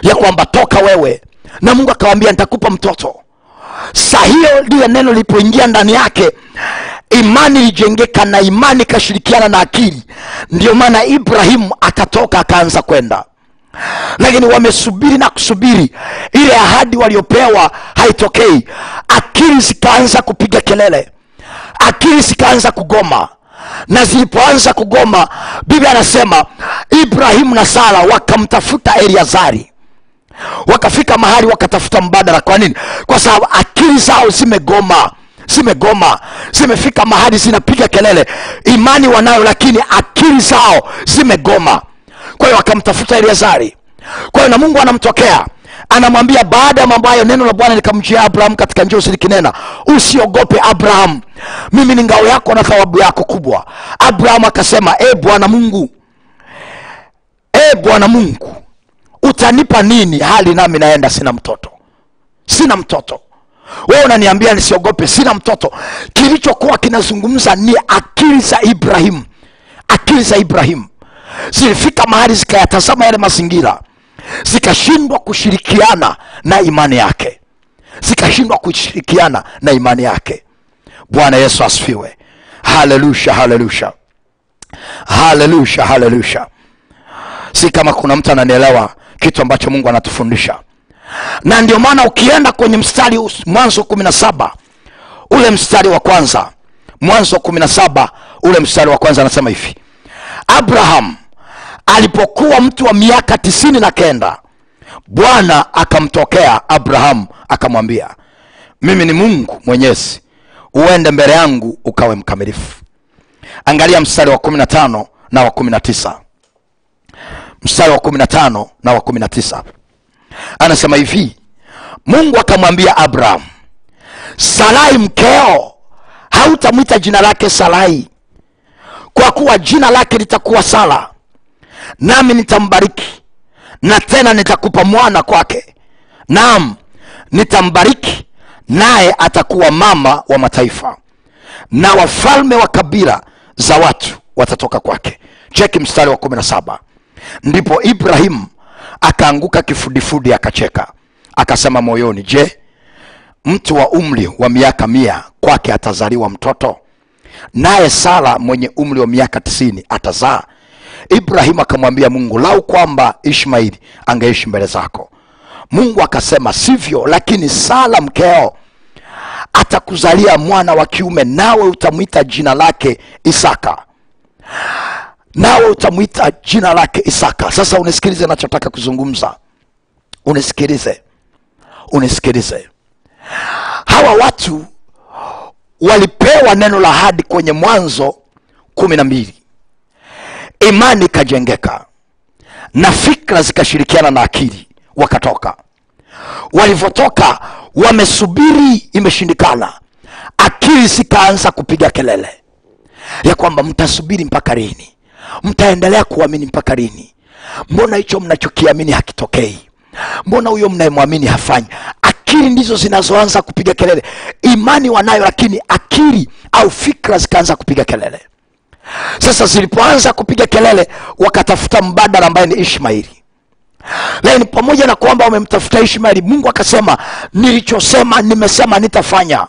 ya kwamba toka wewe na mungu akawambia nitakupa mtoto. Saa hiyo lile neno lilipoingia ndani yake. Imani ilijengeka na imani ikashirikiana na akili. Ndio maana ibrahimu akatoka akaanza kwenda. Lakini wamesubiri na kusubiri. Ile ahadi waliopewa haitokei. Akili zikaanza kupiga kelele. Akili zikaanza kugoma. Na zilipoanza kugoma biblia anasema ibrahimu na sara wakamtafuta eliazari wakafika mahali wakatafuta mbadala. Kwa nini? Kwa sababu akili zao zimegoma zimegoma zimefika mahali zinapiga kelele. Imani wanayo lakini akili zao zimegoma. Kwa hiyo wakamtafuta eliazari. Kwa hiyo na mungu anamtokea anamwambia baada ya mambo hayo neno la bwana likamjia abraham katika njia usilikinena usiogope abraham mimi ni ngao yako na thawabu yako kubwa. Abraham akasema e bwana mungu e bwana mungu utanipa nini hali nami naenda sina mtoto. Sina mtoto. Wewe unaniambia nisiogope sina mtoto. Kilichokuwa kinazungumza ni akili za ibrahimu akili za ibrahimu zilifika mahali zikayatazama yale mazingira. Zikashindwa kushirikiana na imani yake. Zikashindwa kushirikiana na imani yake. Bwana yesu asifiwe. Haleluya haleluya haleluya haleluya si kama kuna mtu ananielewa kitu ambacho mungu anatufundisha. Na ndio maana ukienda kwenye mstari mwanzo kumi na saba ule mstari wa kwanza mwanzo kumi na saba ule mstari wa kwanza anasema hivi. Abraham alipokuwa mtu wa miaka tisini na kenda bwana akamtokea abrahamu akamwambia mimi ni mungu mwenyezi uende mbele yangu ukawe mkamilifu. Angalia mstari wa 15 na wa 19 mstari wa 15 na wa 19 anasema hivi mungu akamwambia abraham sarai mkeo hautamwita jina lake sarai kwa kuwa jina lake litakuwa sala nami nitambariki na tena nitakupa mwana kwake. Naam nitambariki naye atakuwa mama wa mataifa na wafalme wa kabila za watu watatoka kwake. Cheki mstari wa 17 ndipo ibrahimu akaanguka kifudifudi akacheka. Akasema moyoni je mtu wa umri wa miaka mia kwake atazaliwa mtoto? Naye sara mwenye umri wa miaka tisini atazaa? Ibrahimu akamwambia mungu lau kwamba ishmaili angeishi mbele zako. Mungu akasema sivyo lakini sara mkeo atakuzalia mwana wa kiume nawe utamwita jina lake isaka nawe utamwita jina lake isaka. Sasa unisikilize nachotaka kuzungumza. Unisikilize. Unisikilize. Hawa watu walipewa neno la hadi kwenye mwanzo kumi na mbili. Imani ikajengeka na fikra zikashirikiana na akili wakatoka. Walivyotoka wamesubiri imeshindikana. Akili zikaanza kupiga kelele ya kwamba mtasubiri mpaka lini mtaendelea kuamini mpaka lini? Mbona hicho mnachokiamini hakitokei? Mbona huyo mnayemwamini hafanyi? Akili ndizo zinazoanza kupiga kelele. Imani wanayo lakini akili au fikra zikaanza kupiga kelele. Sasa zilipoanza kupiga kelele wakatafuta mbadala ambaye ni ishmaili lakini pamoja na kwamba wamemtafuta ishmaeli mungu akasema nilichosema nimesema nitafanya.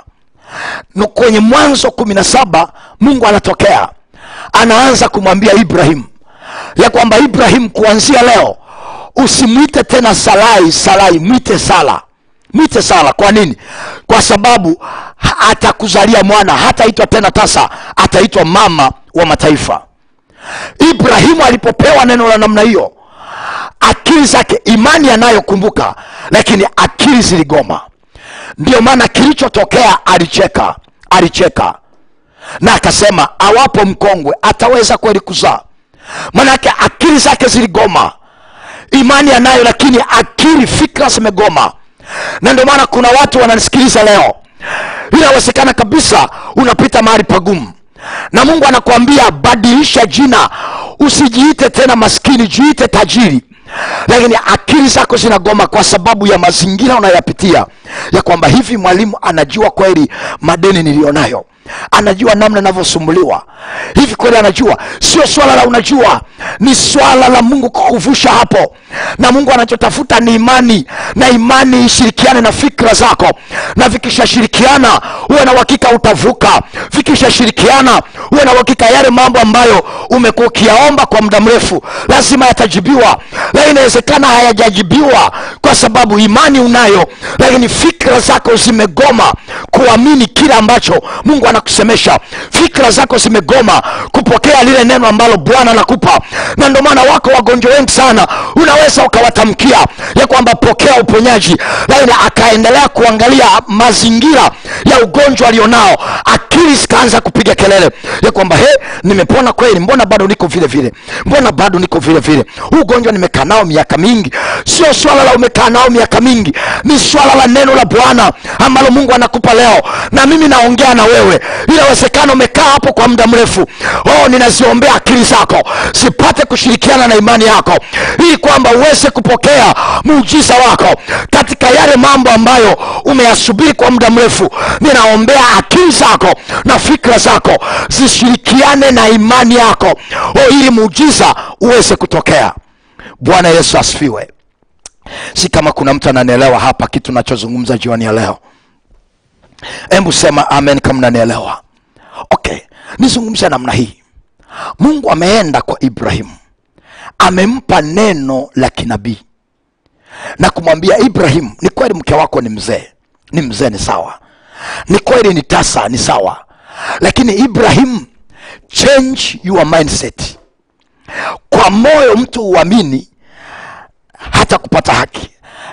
Kwenye mwanzo kumi na saba mungu anatokea anaanza kumwambia ibrahim ya kwamba ibrahim kuanzia leo usimwite tena salai salai mwite sala mwite sala. Kwa nini? Kwa sababu atakuzalia mwana hataitwa tena tasa ataitwa mama wa mataifa. Ibrahimu alipopewa neno la namna hiyo akili zake imani anayokumbuka lakini akili ziligoma. Ndio maana kilichotokea alicheka alicheka na akasema awapo mkongwe ataweza kweli kuzaa. Manake akili zake ziligoma. Imani anayo lakini akili fikra zimegoma. Na ndio maana kuna watu wananisikiliza leo. Inawezekana kabisa unapita mahali pagumu. Na mungu anakuambia badilisha jina usijiite tena maskini jiite tajiri. Lakini akili zako zinagoma kwa sababu ya mazingira unayoyapitia. Ya kwamba hivi mwalimu anajua kweli madeni niliyonayo anajua namna navyosumbuliwa hivi kweli anajua? Sio swala la unajua ni swala la mungu kukuvusha hapo. Na mungu anachotafuta ni imani na imani ishirikiane na fikra zako. Na vikishashirikiana uwe na uhakika utavuka. Vikishashirikiana uwe na uhakika yale mambo ambayo umekuwa ukiyaomba kwa muda mrefu lazima yatajibiwa. Lakini inawezekana hayajajibiwa kwa sababu imani unayo lakini fikra zako zimegoma kuamini kile ambacho mungu anakusemesha fikra zako zimegoma kupokea lile neno ambalo bwana anakupa. Na ndio maana wako wagonjwa wengi sana unaweza ukawatamkia ya kwamba pokea uponyaji lakini akaendelea kuangalia mazingira ya ugonjwa alionao akili zikaanza kupiga kelele ya kwamba he nimepona kweli mbona bado niko vile vile? Mbona bado niko vile vile? Huu ugonjwa nimekaa nao miaka mingi. Sio swala la umekaa nao miaka mingi ni swala la neno la bwana ambalo mungu anakupa leo. Na mimi naongea na wewe inawezekana umekaa hapo kwa muda mrefu. Oh ninaziombea akili zako. Zipate kushirikiana na imani yako. Ili kwamba uweze kupokea muujiza wako katika yale mambo ambayo umeyasubiri kwa muda mrefu. Ninaombea akili zako na fikra zako zishirikiane na imani yako. Oh, ili muujiza uweze kutokea. Bwana yesu asifiwe. Si kama kuna mtu ananielewa hapa kitu nachozungumza jioni ya leo hebu sema amen kama nanielewa okay nizungumze namna hii. Mungu ameenda kwa ibrahimu amempa neno la kinabii. Na kumwambia ibrahimu ni kweli mke wako ni mzee? Ni mzee ni sawa. Ni kweli ni tasa ni sawa. Lakini ibrahimu change your mindset. Kwa moyo mtu uamini hata kupata haki.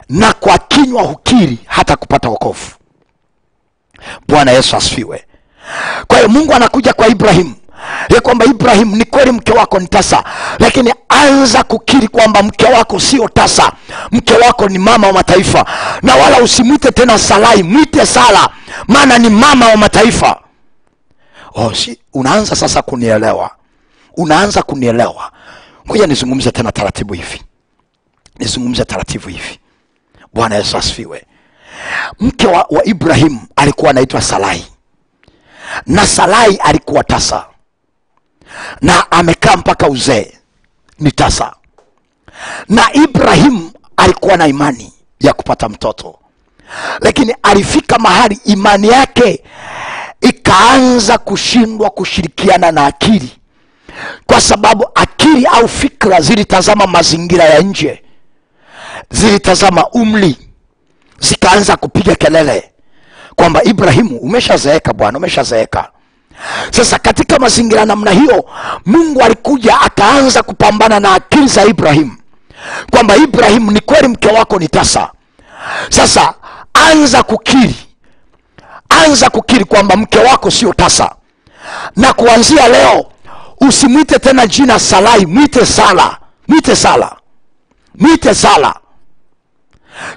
Na kwa kinywa hukiri hata kupata wokovu bwana yesu asifiwe. Kwa hiyo mungu anakuja kwa ibrahimu. Ya kwamba Ibrahimu, ni kweli mke wako ni tasa lakini anza kukiri kwamba mke wako sio tasa. Mke wako ni mama wa mataifa. Na wala usimwite tena salai mwite sala maana ni mama wa mataifa. Oh, si, unaanza sasa kunielewa. Unaanza kunielewa. Ngoja nizungumze tena taratibu hivi. Nizungumze taratibu hivi. Bwana yesu asifiwe mke wa, wa ibrahim alikuwa anaitwa salai. Na salai alikuwa tasa. Na amekaa mpaka uzee. Ni tasa. Na ibrahim alikuwa na imani ya kupata mtoto. Lakini alifika mahali imani yake ikaanza kushindwa kushirikiana na akili. Kwa sababu akili au fikra zilitazama mazingira ya nje. Zilitazama umri zikaanza kupiga kelele kwamba ibrahimu umeshazeeka bwana umeshazeeka. Sasa katika mazingira namna hiyo mungu alikuja akaanza kupambana na akili za ibrahimu. Kwamba ibrahimu ni kweli mke wako ni tasa. Sasa anza kukiri. Anza kukiri kwamba mke wako sio tasa. Na kuanzia leo usimwite tena jina salai mwite sala. Mwite sala. Mwite sala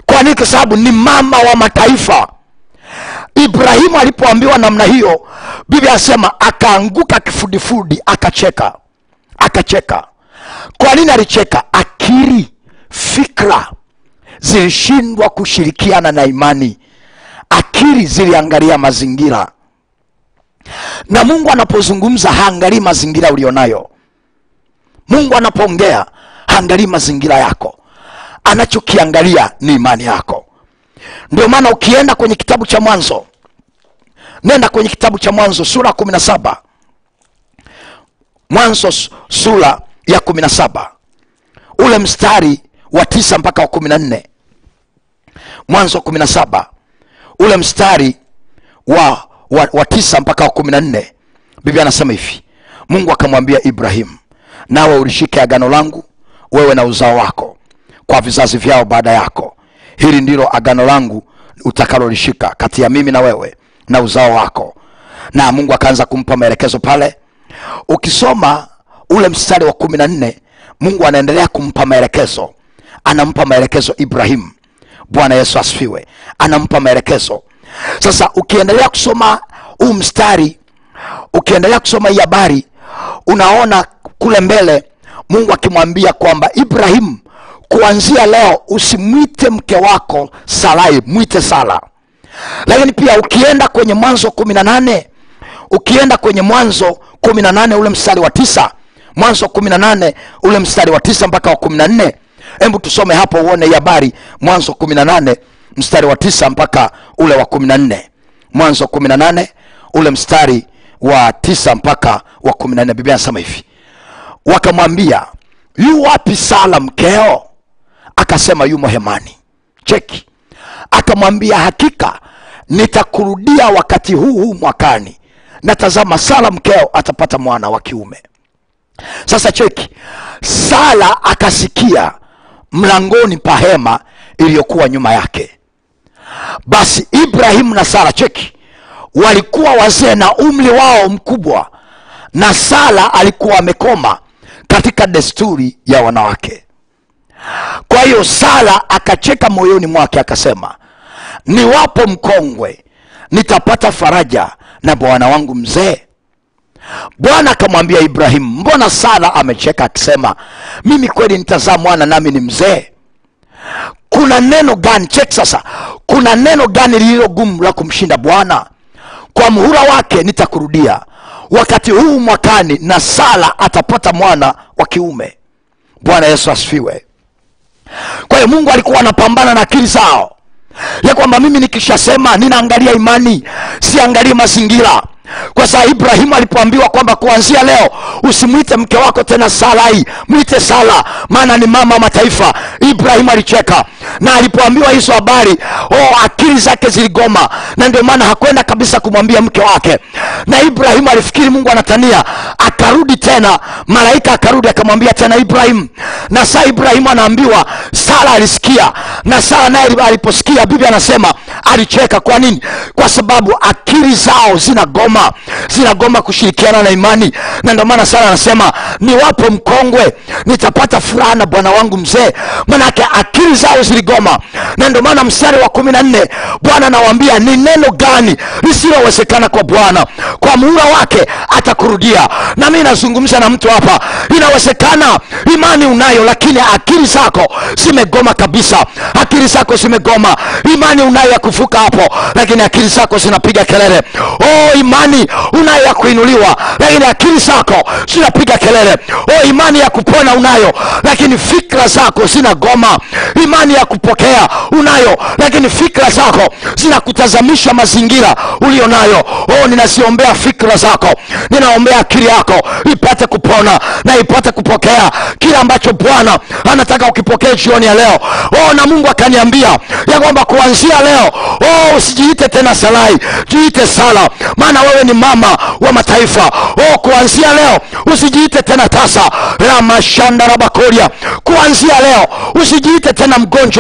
kwa nini kwa sababu ni mama wa mataifa. Ibrahimu alipoambiwa namna hiyo biblia asema akaanguka kifudifudi akacheka. Akacheka. Kwa nini alicheka? Akiri fikra zilishindwa kushirikiana na imani. Akiri ziliangalia mazingira. Na mungu anapozungumza haangalii mazingira ulionayo. Mungu anapoongea haangalii mazingira yako anachokiangalia ni imani yako. Ndio maana ukienda kwenye kitabu cha mwanzo nenda kwenye kitabu cha mwanzo sura kumi na saba. Mwanzo sura ya kumi na saba. Ule mstari wa tisa mpaka wa kumi na nne. Mwanzo kumi na saba. Ule mstari wa, wa, wa tisa mpaka wa kumi na nne. Biblia anasema hivi mungu akamwambia ibrahimu nawe ulishike agano langu wewe na uzao wako kwa vizazi vyao baada yako. Hili ndilo agano langu utakalolishika kati ya mimi na wewe na uzao wako. Na mungu akaanza kumpa maelekezo pale. Ukisoma ule mstari wa kumi na nne mungu anaendelea kumpa maelekezo. Anampa maelekezo ibrahimu bwana yesu asifiwe. Anampa maelekezo. Sasa ukiendelea kusoma huu mstari ukiendelea kusoma hii habari unaona kule mbele mungu akimwambia kwamba ibrahimu kuanzia leo usimwite mke wako sarai mwite sala lakini pia ukienda kwenye mwanzo kumi na nane ukienda kwenye mwanzo kumi na nane ule mstari wa tisa mwanzo kumi na nane ule mstari wa tisa mpaka wa kumi na nne hebu tusome hapo uone hii habari. Mwanzo kumi na nane mstari wa tisa mpaka ule wa kumi na nne. Mwanzo kumi na nane ule mstari wa tisa mpaka wa kumi na nne. Biblia hivi wakamwambia yu wapi sala mkeo akasema yumo hemani. Cheki. Akamwambia hakika nitakurudia wakati huu huu mwakani. Na tazama sala mkeo atapata mwana wa kiume. Sasa cheki. Sala akasikia mlangoni pa hema iliyokuwa nyuma yake. Basi ibrahimu na sara cheki walikuwa wazee na umri wao mkubwa na sara alikuwa amekoma katika desturi ya wanawake kwa hiyo sara akacheka moyoni mwake akasema niwapo mkongwe nitapata faraja na bwana wangu mzee. Bwana akamwambia ibrahimu mbona sara amecheka akisema mimi kweli nitazaa mwana nami ni mzee? Kuna neno gani cheki sasa kuna neno gani lililo gumu la kumshinda bwana? Kwa muhula wake nitakurudia wakati huu mwakani na sara atapata mwana wa kiume. Bwana yesu asifiwe kwa hiyo mungu alikuwa anapambana na akili zao. Ya kwamba mimi nikishasema ninaangalia imani siangalie mazingira. Kwa saa ibrahimu alipoambiwa kwamba kuanzia leo usimwite mke wako tena sarai mwite sala maana ni mama wa mataifa. Ibrahimu alicheka na alipoambiwa hizo habari oh, akili zake ziligoma. Na ndio maana hakwenda kabisa kumwambia mke wake. Na ibrahimu alifikiri mungu anatania akarudi tena. Malaika akarudi akamwambia tena ibrahimu na saa ibrahimu anaambiwa sara alisikia. Na sara naye aliposikia bibi anasema alicheka. Kwa nini? Kwa sababu akili zao zinagoma. Zinagoma kushirikiana na imani. Na ndio maana sara anasema niwapo mkongwe nitapata furaha na bwana wangu mzee. Manake akili zao ziligoma. Na ndio maana mstari wa kumi na nne bwana anawaambia ni neno gani lisilowezekana kwa bwana? Kwa muhula wake atakurudia. Na mi nazungumza na mtu hapa inawezekana imani unayo lakini akili zako zimegoma kabisa. Akili zako zimegoma. Imani unayo ya kuvuka hapo lakini akili zako zinapiga kelele. Oh imani unayo ya kuinuliwa lakini akili zako zinapiga kelele. Oh imani ya kupona unayo lakini fikra zako zinagoma. Imani ya kupokea unayo lakini fikra zako zinakutazamisha mazingira ulio nayo. Oh ninaziombea fikra zako ninaombea akili yako ipate kupona na ipate kupokea kile ambacho bwana anataka ukipokee jioni ya leo. Oh na mungu akaniambia ya kwamba kuanzia leo oh usijiite tena salai jiite sala maana wewe ni mama wa mataifa. Oh kuanzia leo usijiite tena tasa la mashanda la kuanzia leo usijiite tena mgonjwa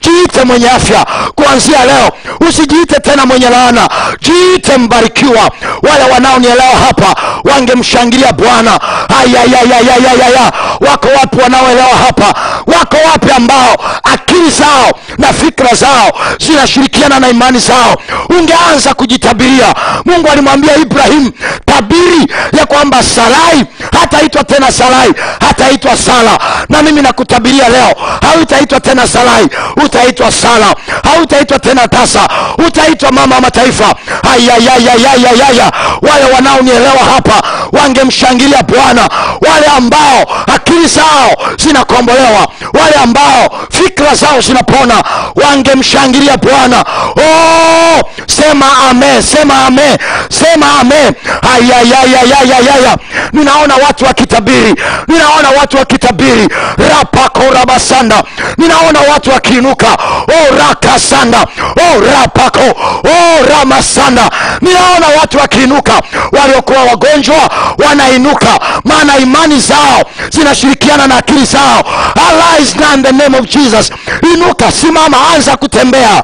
jiite mwenye afya. Kuanzia leo usijiite tena mwenye laana. Jiite mbarikiwa. Wale wanaonielewa hapa wangemshangilia bwana. Ayayayayayaya wako wapi wanaoelewa hapa? Wako wapi ambao akili zao na fikra zao zinashirikiana na imani zao? Ungeanza kujitabiria. Mungu alimwambia Ibrahimu tabiri ya kwamba sarai hataitwa tena sarai hataitwa sala na mimi nakutabiria leo hautaitwa tena sarai utaitwa sala hautaitwa tena tasa utaitwa mama wa mataifa ayayayayayaya wale wanaonielewa hapa wangemshangilia bwana wale ambao akili zao zinakombolewa wale ambao fikra zao zinapona wangemshangilia bwana oh, sema ame sema ame sema ame ayayayayayaya ninaona watu wakitabiri ninaona watu wakitabiri rapakorabasanda ninaona watu wakiinuka akiinuka orakasanda orapako rapako oh, ramasanda ninaona watu wakiinuka waliokuwa wagonjwa wanainuka maana imani zao zinashirikiana na akili zao. Arise in the name of jesus. Inuka simama anza kutembea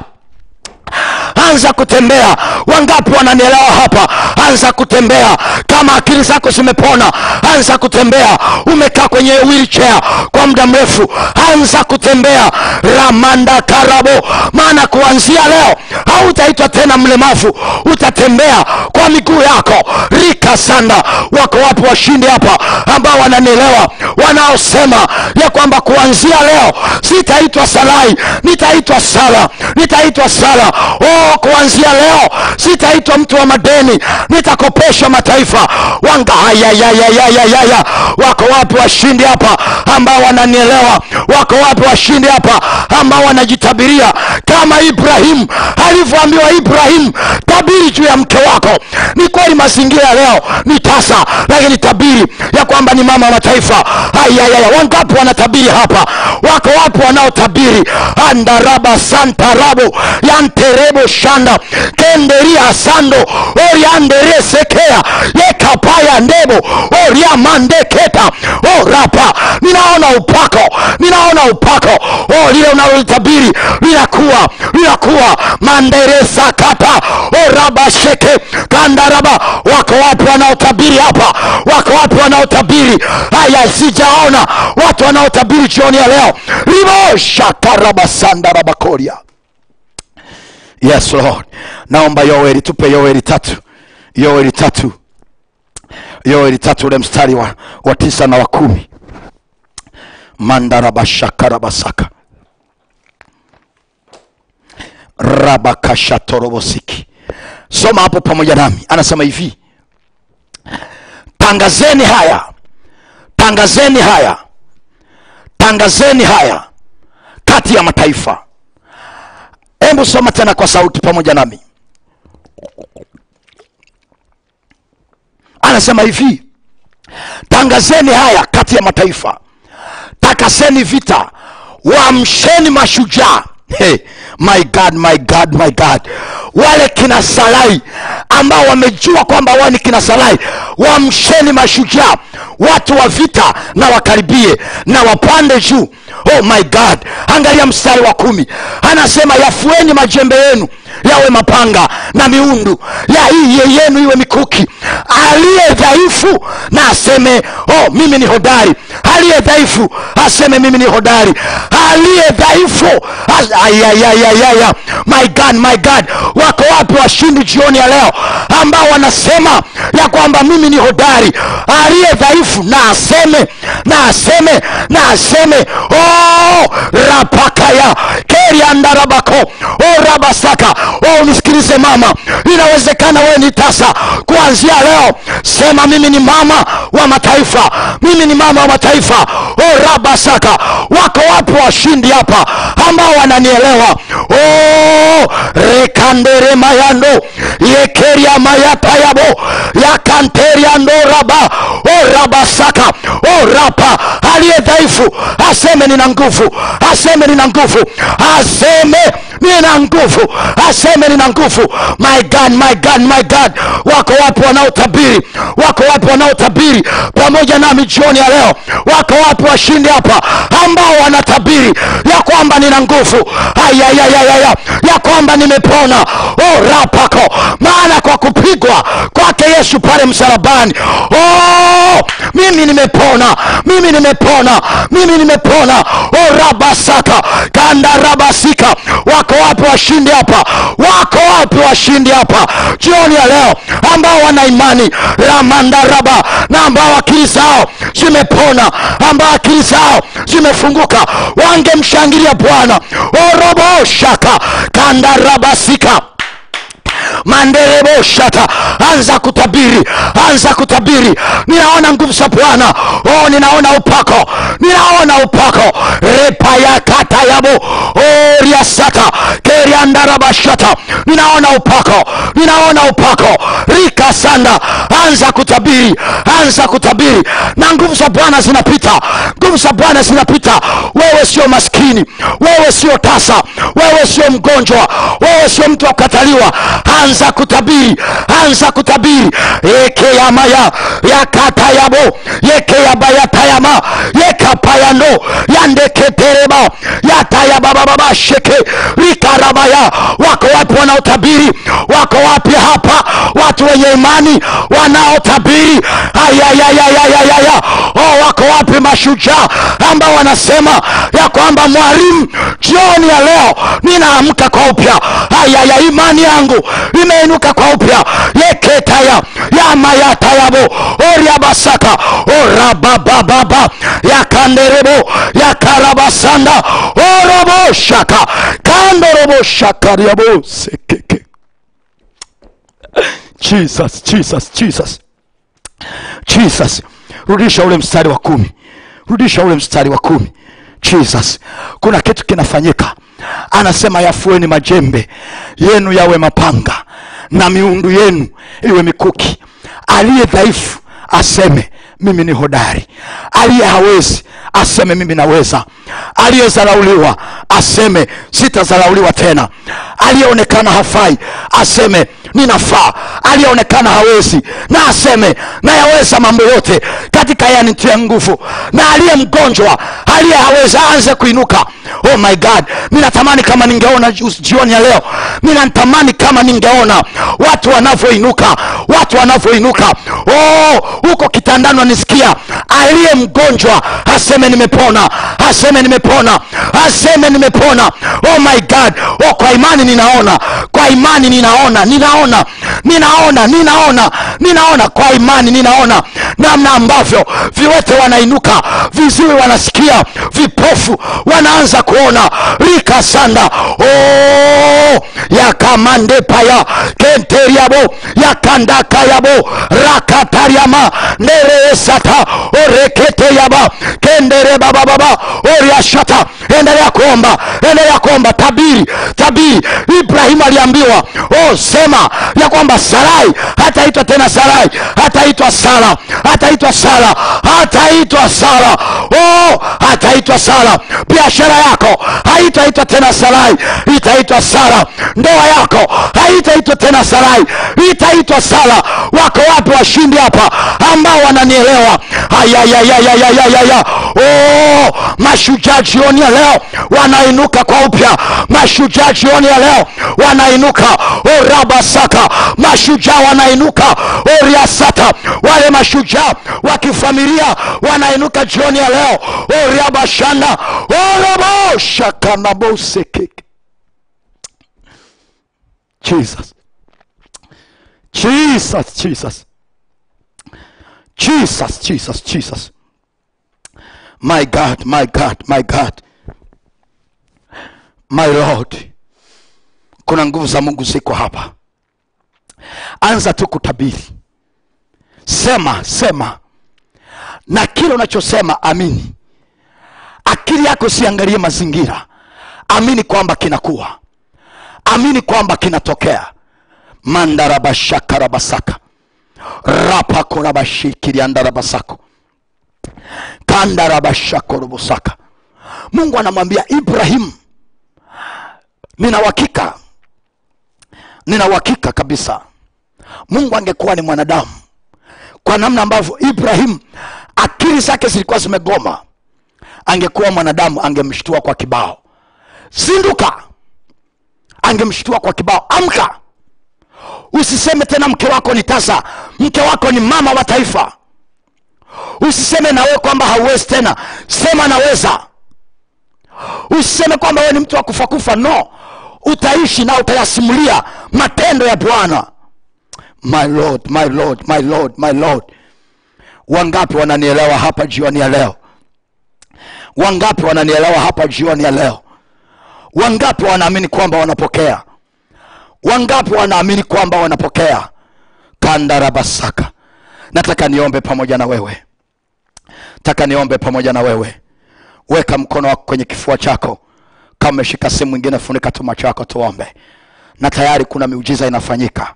anza kutembea. Wangapi wananielewa hapa? Anza kutembea. Kama akili zako zimepona anza kutembea. Umekaa kwenye wheelchair kwa muda mrefu anza kutembea. Ramanda karabo. Maana kuanzia leo hautaitwa tena mlemavu utatembea kwa miguu yako. Rika sanda wako wapo washindi hapa ambao wananielewa wanaosema ya kwamba kuanzia leo sitaitwa salai nitaitwa sala nitaitwa sala oh, kuanzia leo sitaitwa mtu wa madeni nitakopesha mataifa. Wanga ayayayayayaya wako wapi washindi hapa ambao wananielewa? Wako wapi washindi hapa ambao wanajitabiria? Kama ibrahimu alivyoambiwa ibrahimu tabiri juu ya mke wako. Ni kweli mazingira leo ni tasa lakini tabiri ya kwamba ni mama wa mataifa. Ayayaya wangapi wanatabiri hapa? Wako wapo wanaotabiri andaraba santarabo yanterebo shanda kenderia sando orianderesekea yekapaya ndebo oriamandeketa orapa ninaona upako ninaona upako. O lile unalolitabiri linakuwa linakuwa manderesakata orabasheke kandaraba. Wako wapi wanaotabiri hapa? Wako wapi wanaotabiri? Haya sijaona. Watu wanaotabiri jioni ya leo. Rimoshakarabasandarabakoria. yes lord. Naomba yoweli tupe yoweli tatu. Yoweli tatu. Yoweli tatu ule mstari wa, wa tisa na wa kumi. Mandarabashakarabasaka rabakashatorobosiki soma hapo pamoja nami. Anasema hivi. Tangazeni haya. Tangazeni haya. Tangazeni haya. Kati ya mataifa. Hebu soma tena kwa sauti pamoja nami. Anasema hivi. Tangazeni haya kati ya mataifa. Takaseni vita. Wamsheni mashujaa hey, my god my god my god. Wale kina salai ambao wamejua kwamba wao ni kina salai wamsheni mashujaa watu wa vita na wakaribie na wapande juu oh my god. Angalia mstari wa kumi. Anasema yafueni majembe yenu yawe mapanga na miundu. Ya iye yenu iwe mikuki. Aliye dhaifu na aseme oh mimi ni hodari. Aliye dhaifu aseme mimi ni hodari. Aliye dhaifu as- ayayayayaya my god my god. Wako wapi washindi jioni ya leo ambao wanasema ya kwamba mimi ni hodari? Aliye dhaifu na aseme na aseme na aseme. Oh, rapakaya keriandarabako oh, rabasaka. Oh, nisikilize mama. Inawezekana wewe ni tasa. Kuanzia leo sema mimi ni mama wa mataifa. Mimi ni mama wa mataifa. Oh, rabasaka. Wako wapi washindi hapa ambao wananielewa? Oh, rekandere mayando yekeria mayatayabo yabo raba oh, rabasaka orapa rapa aliye dhaifu aseme nina nguvu aseme nina nguvu aseme nina nguvu aseme nina nguvu. My god my god my god wako wapi wanaotabiri wako wapi wanaotabiri? Pamoja nami jioni ya leo wako wapi washindi hapa ambao wanatabiri ya kwamba nina nguvu? Ayayayayaya ya kwamba nimepona. Oh, rapako maana kwa kupigwa kwake yesu pale msalabani. Oh, mimi nimepona mimi nimepona mimi nimepona. Oh, rabasaka kandarabasika wako wapi washindi hapa? Wako wapi washindi hapa? Jioni ya leo ambao wana imani ramandaraba na ambao akili zao zimepona ambao akili zao zimefunguka wangemshangilia bwana. Oroboshaka kandarabasika manderebo shata. Anza kutabiri anza kutabiri. Ninaona nguvu za bwana. Oh, ninaona upako. Ninaona upako. Repayakatayabo oriasata keriandarabashata ninaona upako. Ninaona upako. Rika sanda, anza kutabiri anza kutabiri. Na nguvu za bwana zinapita. Nguvu za bwana zinapita. Wewe sio maskini. Wewe sio tasa. Wewe sio mgonjwa. Wewe sio mtu wa kukataliwa anza kutabiri anza kutabiri. Ekeyamaya yakatayabo yekeyabayatayama yekapayano yandeketereba yatayabababasheke rikarabaya wako wapi wanaotabiri? Wako wapi hapa? Watu wenye imani wanaotabiri? Ayayayayayaya oh, wapi mashujaa ambao wanasema ya kwamba mwalimu jioni ya leo ninaamka kwa upya. Ayaya imani yangu imeinuka kwa upya. Yeketaya yamayatayabo oriabasaka orababababa yakanderebo yakarabasanda oroboshaka kandoroboshakariabosekeke jesus jesus jesus. Jesus rudisha ule mstari wa kumi. Rudisha ule mstari wa kumi. Jesus kuna kitu kinafanyika. Anasema yafueni majembe yenu yawe mapanga na miundu yenu iwe mikuki. Aliye dhaifu aseme mimi ni hodari. Aliye hawezi aseme mimi naweza. Aliyezarauliwa aseme sitazarauliwa tena. Aliyeonekana hafai aseme ninafaa. Aliyeonekana hawezi na aseme nayaweza mambo yote. Katika yanitia nguvu na aliye mgonjwa aliye hawezi aanze kuinuka. Oh my god ninatamani kama ningeona jioni ya leo. Ninatamani kama ningeona watu wanavyoinuka watu wanavyoinuka. Oh, huko kitandani wanisikia aliye mgonjwa aseme nimepona. Aseme nimepona. Aseme nimepona. Oh my god. Oh, kwa imani ninaona. Kwa imani ninaona. Ninaona. Ninaona. Ninaona. Ninaona. Kwa imani ninaona. Namna ambavyo viwete wanainuka. Viziwi wanasikia. Vipofu wanaanza kuona. Rikasanda oh, yakamandepaya kenteriabo. Yakandakayabo rakatariama. Nereesata oreketeyaba kenderebabababa oriashata endelea kuomba. Endelea kuomba. Tabiri tabiri. Ibrahimu aliambiwa oh, sema ya kwamba sarai hataitwa tena sarai hataitwa sara hataitwa sara hataitwa sara. Oh, hataitwa sara. Biashara yako haitaitwa tena sarai itaitwa sara. Ndoa yako haitaitwa tena sarai itaitwa sara. Wako wapi washindi hapa ambao wananielewa? Ayayayayayayaya oh, mashujaa jioni ya leo wanainuka kwa upya. Mashujaa jioni ya leo wanainuka. Orabasaka mashujaa wanainuka. Oriasata wale mashujaa wa kifamilia wanainuka jioni ya leo. Oriabashanda oraboshakanaboseke jesus. Jesus jesus. Jesus jesus jesus my god my god my god. My lord. Kuna nguvu za mungu ziko hapa. Anza tu kutabiri. Sema sema. Na kile unachosema amini. Akili yako siangalie mazingira. Amini kwamba kinakuwa amini kwamba kinatokea. Mandarabashakarabasaka. Rapakorabashikiriandarabasako kandarabashakorobosaka mungu anamwambia ibrahimu nina uhakika nina kabisa mungu angekuwa ni mwanadamu kwa namna ambavyo ibrahimu akili zake zilikuwa zimegoma angekuwa mwanadamu angemshtua kwa kibao. Zinduka angemshtua kwa kibao. Amka usiseme tena mke wako ni tasa mke wako ni mama wa taifa usiseme na wewe kwamba hauwezi tena. Sema naweza. Usiseme kwamba wewe ni mtu wa kufa kufa. No. Utaishi na utayasimulia matendo ya bwana. My lord my lord my lord my lord. Wangapi wananielewa hapa jioni ya leo? Wangapi wananielewa hapa jioni ya leo? Wangapi wanaamini kwamba wanapokea? Wangapi wanaamini kwamba wanapokea? Kandarabasaka nataka niombe pamoja na wewe nataka niombe pamoja na wewe. Weka mkono wako kwenye kifua chako. Kama umeshika simu mwingine funika tu macho yako tuombe. Na tayari kuna miujiza inafanyika.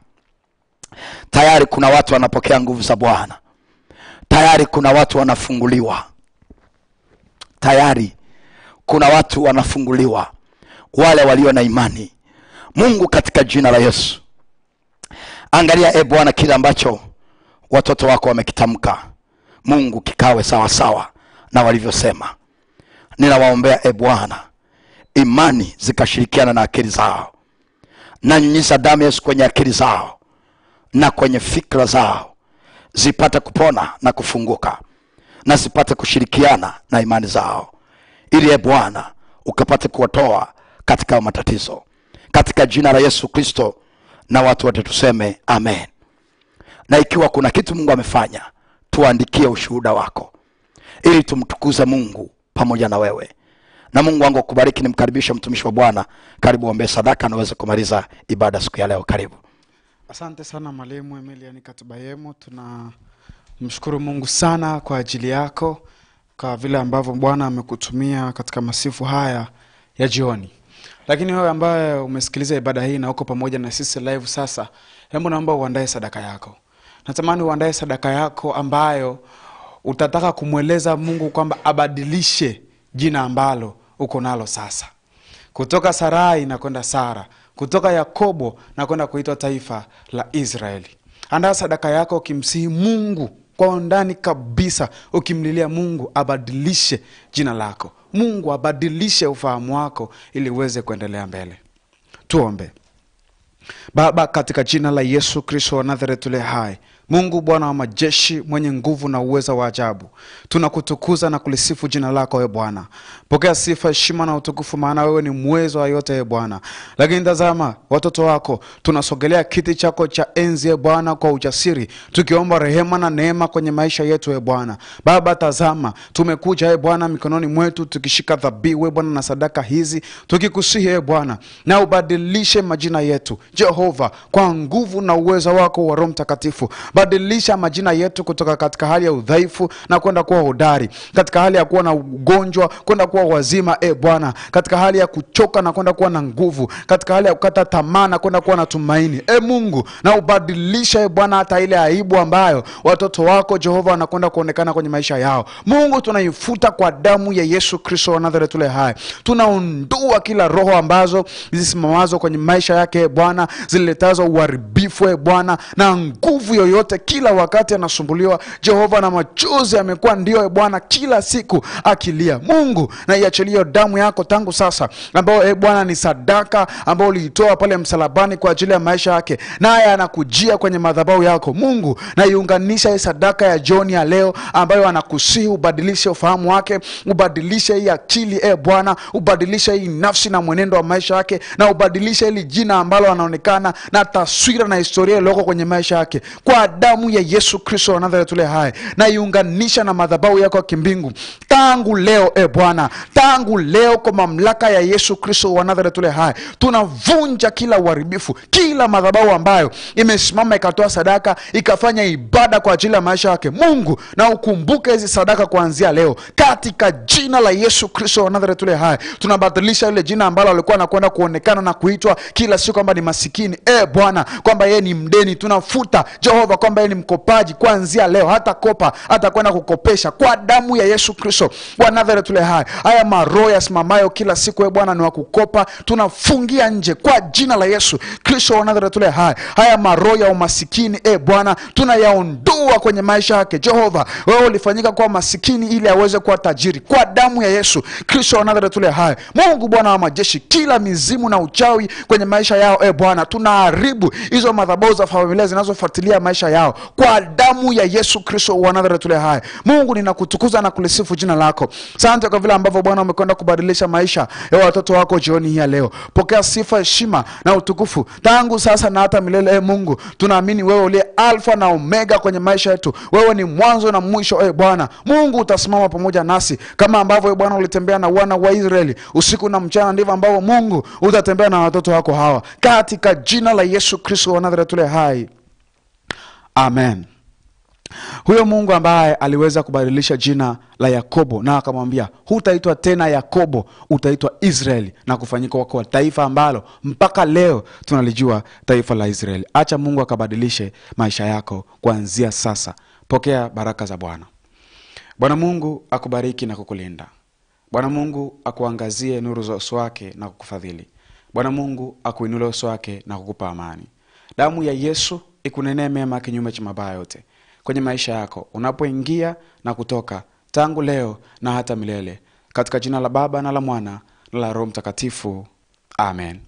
Tayari kuna watu wanapokea nguvu za bwana. Tayari kuna watu wanafunguliwa. Tayari kuna watu wanafunguliwa. Wale walio na imani. Mungu katika jina la yesu. Angalia e bwana kile ambacho watoto wako wamekitamka mungu kikawe sawa sawa na walivyosema. Ninawaombea e bwana imani zikashirikiana na akili zao. Nanyunyiza damu yesu kwenye akili zao na kwenye fikra zao zipate kupona na kufunguka na zipate kushirikiana na imani zao ili e bwana ukapate kuwatoa katika matatizo. Katika jina la yesu kristo na watu wote tuseme amen. Na ikiwa kuna kitu mungu amefanya tuandikie ushuhuda wako ili tumtukuze mungu pamoja na wewe. Na mungu wangu akubariki nimkaribishe mtumishi wa bwana. Karibu ombee sadaka naweze kumaliza ibada siku ya leo. Karibu. Asante sana mwalimu emilian katubayemo tunamshukuru mungu sana kwa ajili yako kwa vile ambavyo bwana amekutumia katika masifu haya ya jioni. Lakini wewe ambaye umesikiliza ibada hii na uko pamoja na sisi live sasa hebu naomba uandae sadaka yako natamani uandae sadaka yako ambayo utataka kumweleza mungu kwamba abadilishe jina ambalo uko nalo sasa. Kutoka sarai na kwenda sara. Kutoka yakobo na kwenda kuitwa taifa la israeli. Andaa sadaka yako ukimsihi mungu kwa undani kabisa ukimlilia mungu abadilishe jina lako. Mungu abadilishe ufahamu wako ili uweze kuendelea mbele. Tuombe. Baba katika jina la yesu kristo wa nazareti hai mungu bwana wa majeshi mwenye nguvu na uweza wa ajabu tunakutukuza na kulisifu jina lako e bwana. Pokea sifa heshima na utukufu maana wewe ni mwezo wa yote e bwana. Lakini tazama watoto wako tunasogelea kiti chako cha enzi e bwana kwa ujasiri tukiomba rehema na neema kwenye maisha yetu e bwana. Baba tazama tumekuja e bwana mikononi mwetu tukishika dhabihu e bwana na sadaka hizi tukikusihi e bwana na ubadilishe majina yetu. Jehova kwa nguvu na uweza wako wa roho mtakatifu Baba, badilisha majina yetu kutoka katika hali ya udhaifu na kwenda kuwa hodari katika hali ya kuwa na ugonjwa kwenda kuwa wazima e bwana katika hali ya kuchoka na kwenda kuwa na nguvu katika hali ya kukata tamaa na kwenda kuwa na tumaini. E mungu na ubadilisha e bwana hata ile aibu ambayo watoto wako jehova wanakwenda kuonekana kwenye maisha yao. Mungu tunaifuta kwa damu ya yesu kristo wa nazareti ule hai. Tunaondoa kila roho ambazo zisimamazo kwenye maisha yake e bwana zililetazo uharibifu e bwana na nguvu yoyote kila wakati anasumbuliwa. Jehova na machozi amekuwa ndio e bwana kila siku akilia. Mungu na iachilie damu yako tangu sasa ambayo e bwana ni sadaka ambayo uliitoa pale msalabani kwa ajili ya maisha yake naye anakujia kwenye madhabahu yako. Mungu na iunganisha hii sadaka ya jioni ya leo ambayo anakusihi ubadilishe ufahamu wake ubadilishe hii akili e bwana ubadilishe hii nafsi na mwenendo wa maisha yake na ubadilishe hili jina ambalo anaonekana na taswira na historia iliyoko kwenye maisha yake. Kwa damu ya yesu kristo wa nazareti ule hai. Na iunganisha na madhabahu yako ya kimbingu. Tangu leo e bwana tangu leo kwa mamlaka ya yesu kristo wa nazareti ule hai tunavunja kila uharibifu kila madhabahu ambayo imesimama ikatoa sadaka ikafanya ibada kwa ajili ya maisha yake. Mungu na ukumbuke hizi sadaka kuanzia leo. Katika jina la yesu kristo wa nazareti ule hai tunabadilisha ile jina ambalo alikuwa anakwenda kuonekana na kuitwa kila siku kwamba ni masikini. E bwana kwamba yeye ni mdeni tunafuta jehova kwamba yeye ni mkopaji kuanzia leo hata kopa hata kwenda kukopesha kwa damu ya yesu kristo. Wa nazareti tule hai. Haya maroho yasimamayo kila siku e bwana ni wa kukopa. Tunafungia nje kwa jina la yesu kristo wa nazareti tule hai. Haya maroho ya umasikini e bwana tunayaondoa kwenye maisha yake. Jehova wewe ulifanyika kuwa masikini ili aweze kuwa tajiri kwa damu ya yesu kristo wa nazareti tule hai. Mungu bwana wa majeshi kila mizimu na uchawi kwenye maisha yao e bwana tunaharibu hizo madhabahu za familia zinazofuatilia maisha yao. Kwa damu ya yesu kristo wa nazareti ule hai. Mungu ninakutukuza na kulisifu jina lako. Sante kwa vile ambavyo bwana umekwenda kubadilisha maisha ya watoto wako jioni hii ya leo. Pokea sifa heshima na utukufu. Tangu sasa na hata milele e mungu tunaamini wewe uliye alfa na omega kwenye maisha yetu. Wewe ni mwanzo na mwisho e bwana. Mungu utasimama pamoja nasi. Kama ambavyo e bwana ulitembea na wana wa israeli usiku na mchana ndivyo ambavyo mungu utatembea na watoto wako hawa. Katika jina la yesu kristo wa nazareti ule hai amen. Huyo mungu ambaye aliweza kubadilisha jina la yakobo na akamwambia hutaitwa tena yakobo utaitwa israeli na kufanyika wako wa taifa ambalo mpaka leo tunalijua taifa la israeli. Acha mungu akabadilishe maisha yako kuanzia sasa. Pokea baraka za bwana. Bwana mungu akubariki na kukulinda. Bwana mungu akuangazie nuru za uso wake na kukufadhili. Bwana mungu akuinule uso wake na kukupa amani. Damu ya yesu ikunenee mema kinyume cha mabaya yote. Kwenye maisha yako unapoingia na kutoka tangu leo na hata milele. Katika jina la baba na la mwana na la roho mtakatifu amen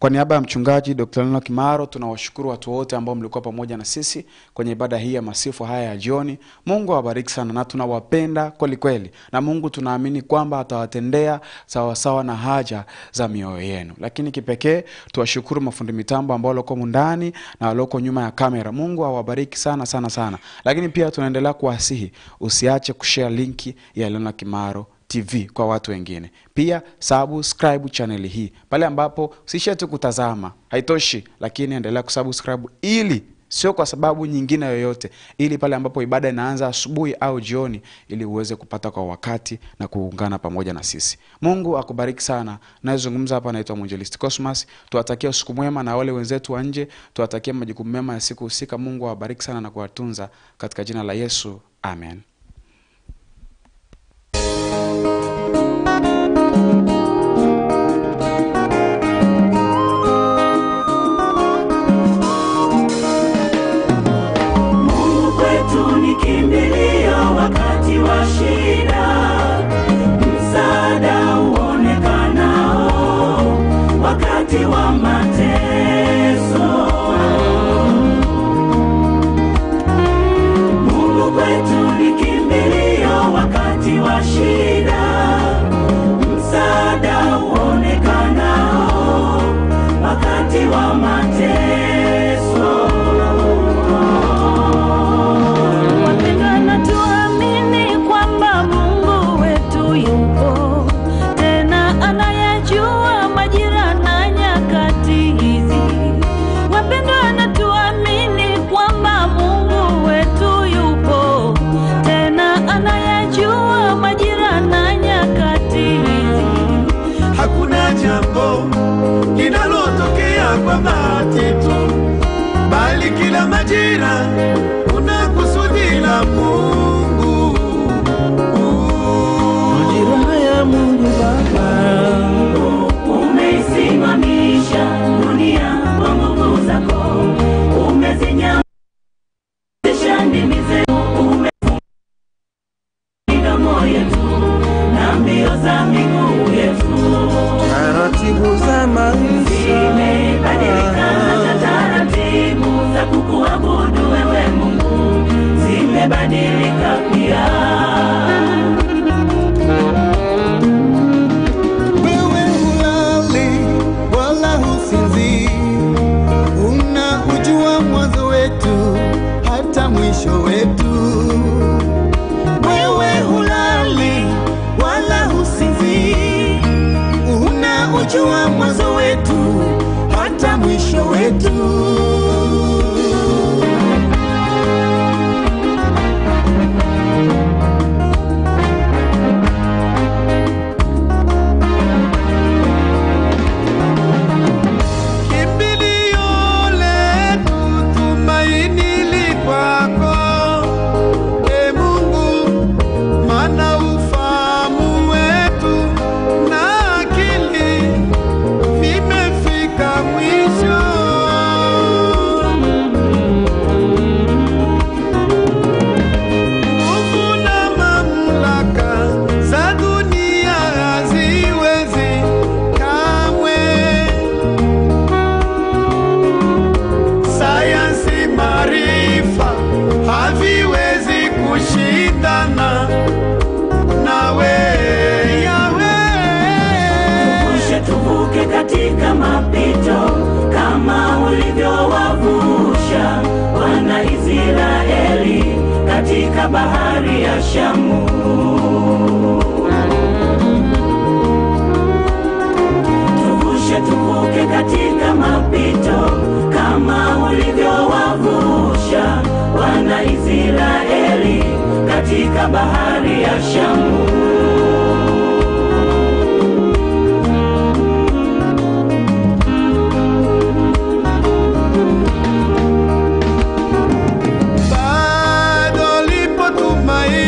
kwa niaba ya mchungaji dr leno kimaro tunawashukuru watu wote ambao mlikuwa pamoja na sisi kwenye ibada hii ya masifu haya ya jioni. Mungu awabariki sana na tunawapenda kweli kweli na mungu tunaamini kwamba atawatendea sawasawa na haja za mioyo yenu. Lakini kipekee tuwashukuru mafundi mitambo ambao walioko mundani na walioko nyuma ya kamera. Mungu awabariki sana sana sana. Lakini pia tunaendelea kuwasihi usiache kushare linki ya lena kimaro tv kwa watu wengine. Pia subscribe channel hii. Pale ambapo usishe tu kutazama haitoshi lakini endelea kusubscribe ili sio kwa sababu nyingine yoyote ili pale ambapo ibada inaanza asubuhi au jioni ili uweze kupata kwa wakati na kuungana pamoja na sisi. Mungu akubariki sana. Nayezungumza hapa naitwa mwinjelisti cosmas. Tuwatakia usiku mwema na wale wenzetu wa nje. Tuwatakia majukumu mema ya siku husika. Mungu awabariki sana na kuwatunza. Katika jina la yesu amen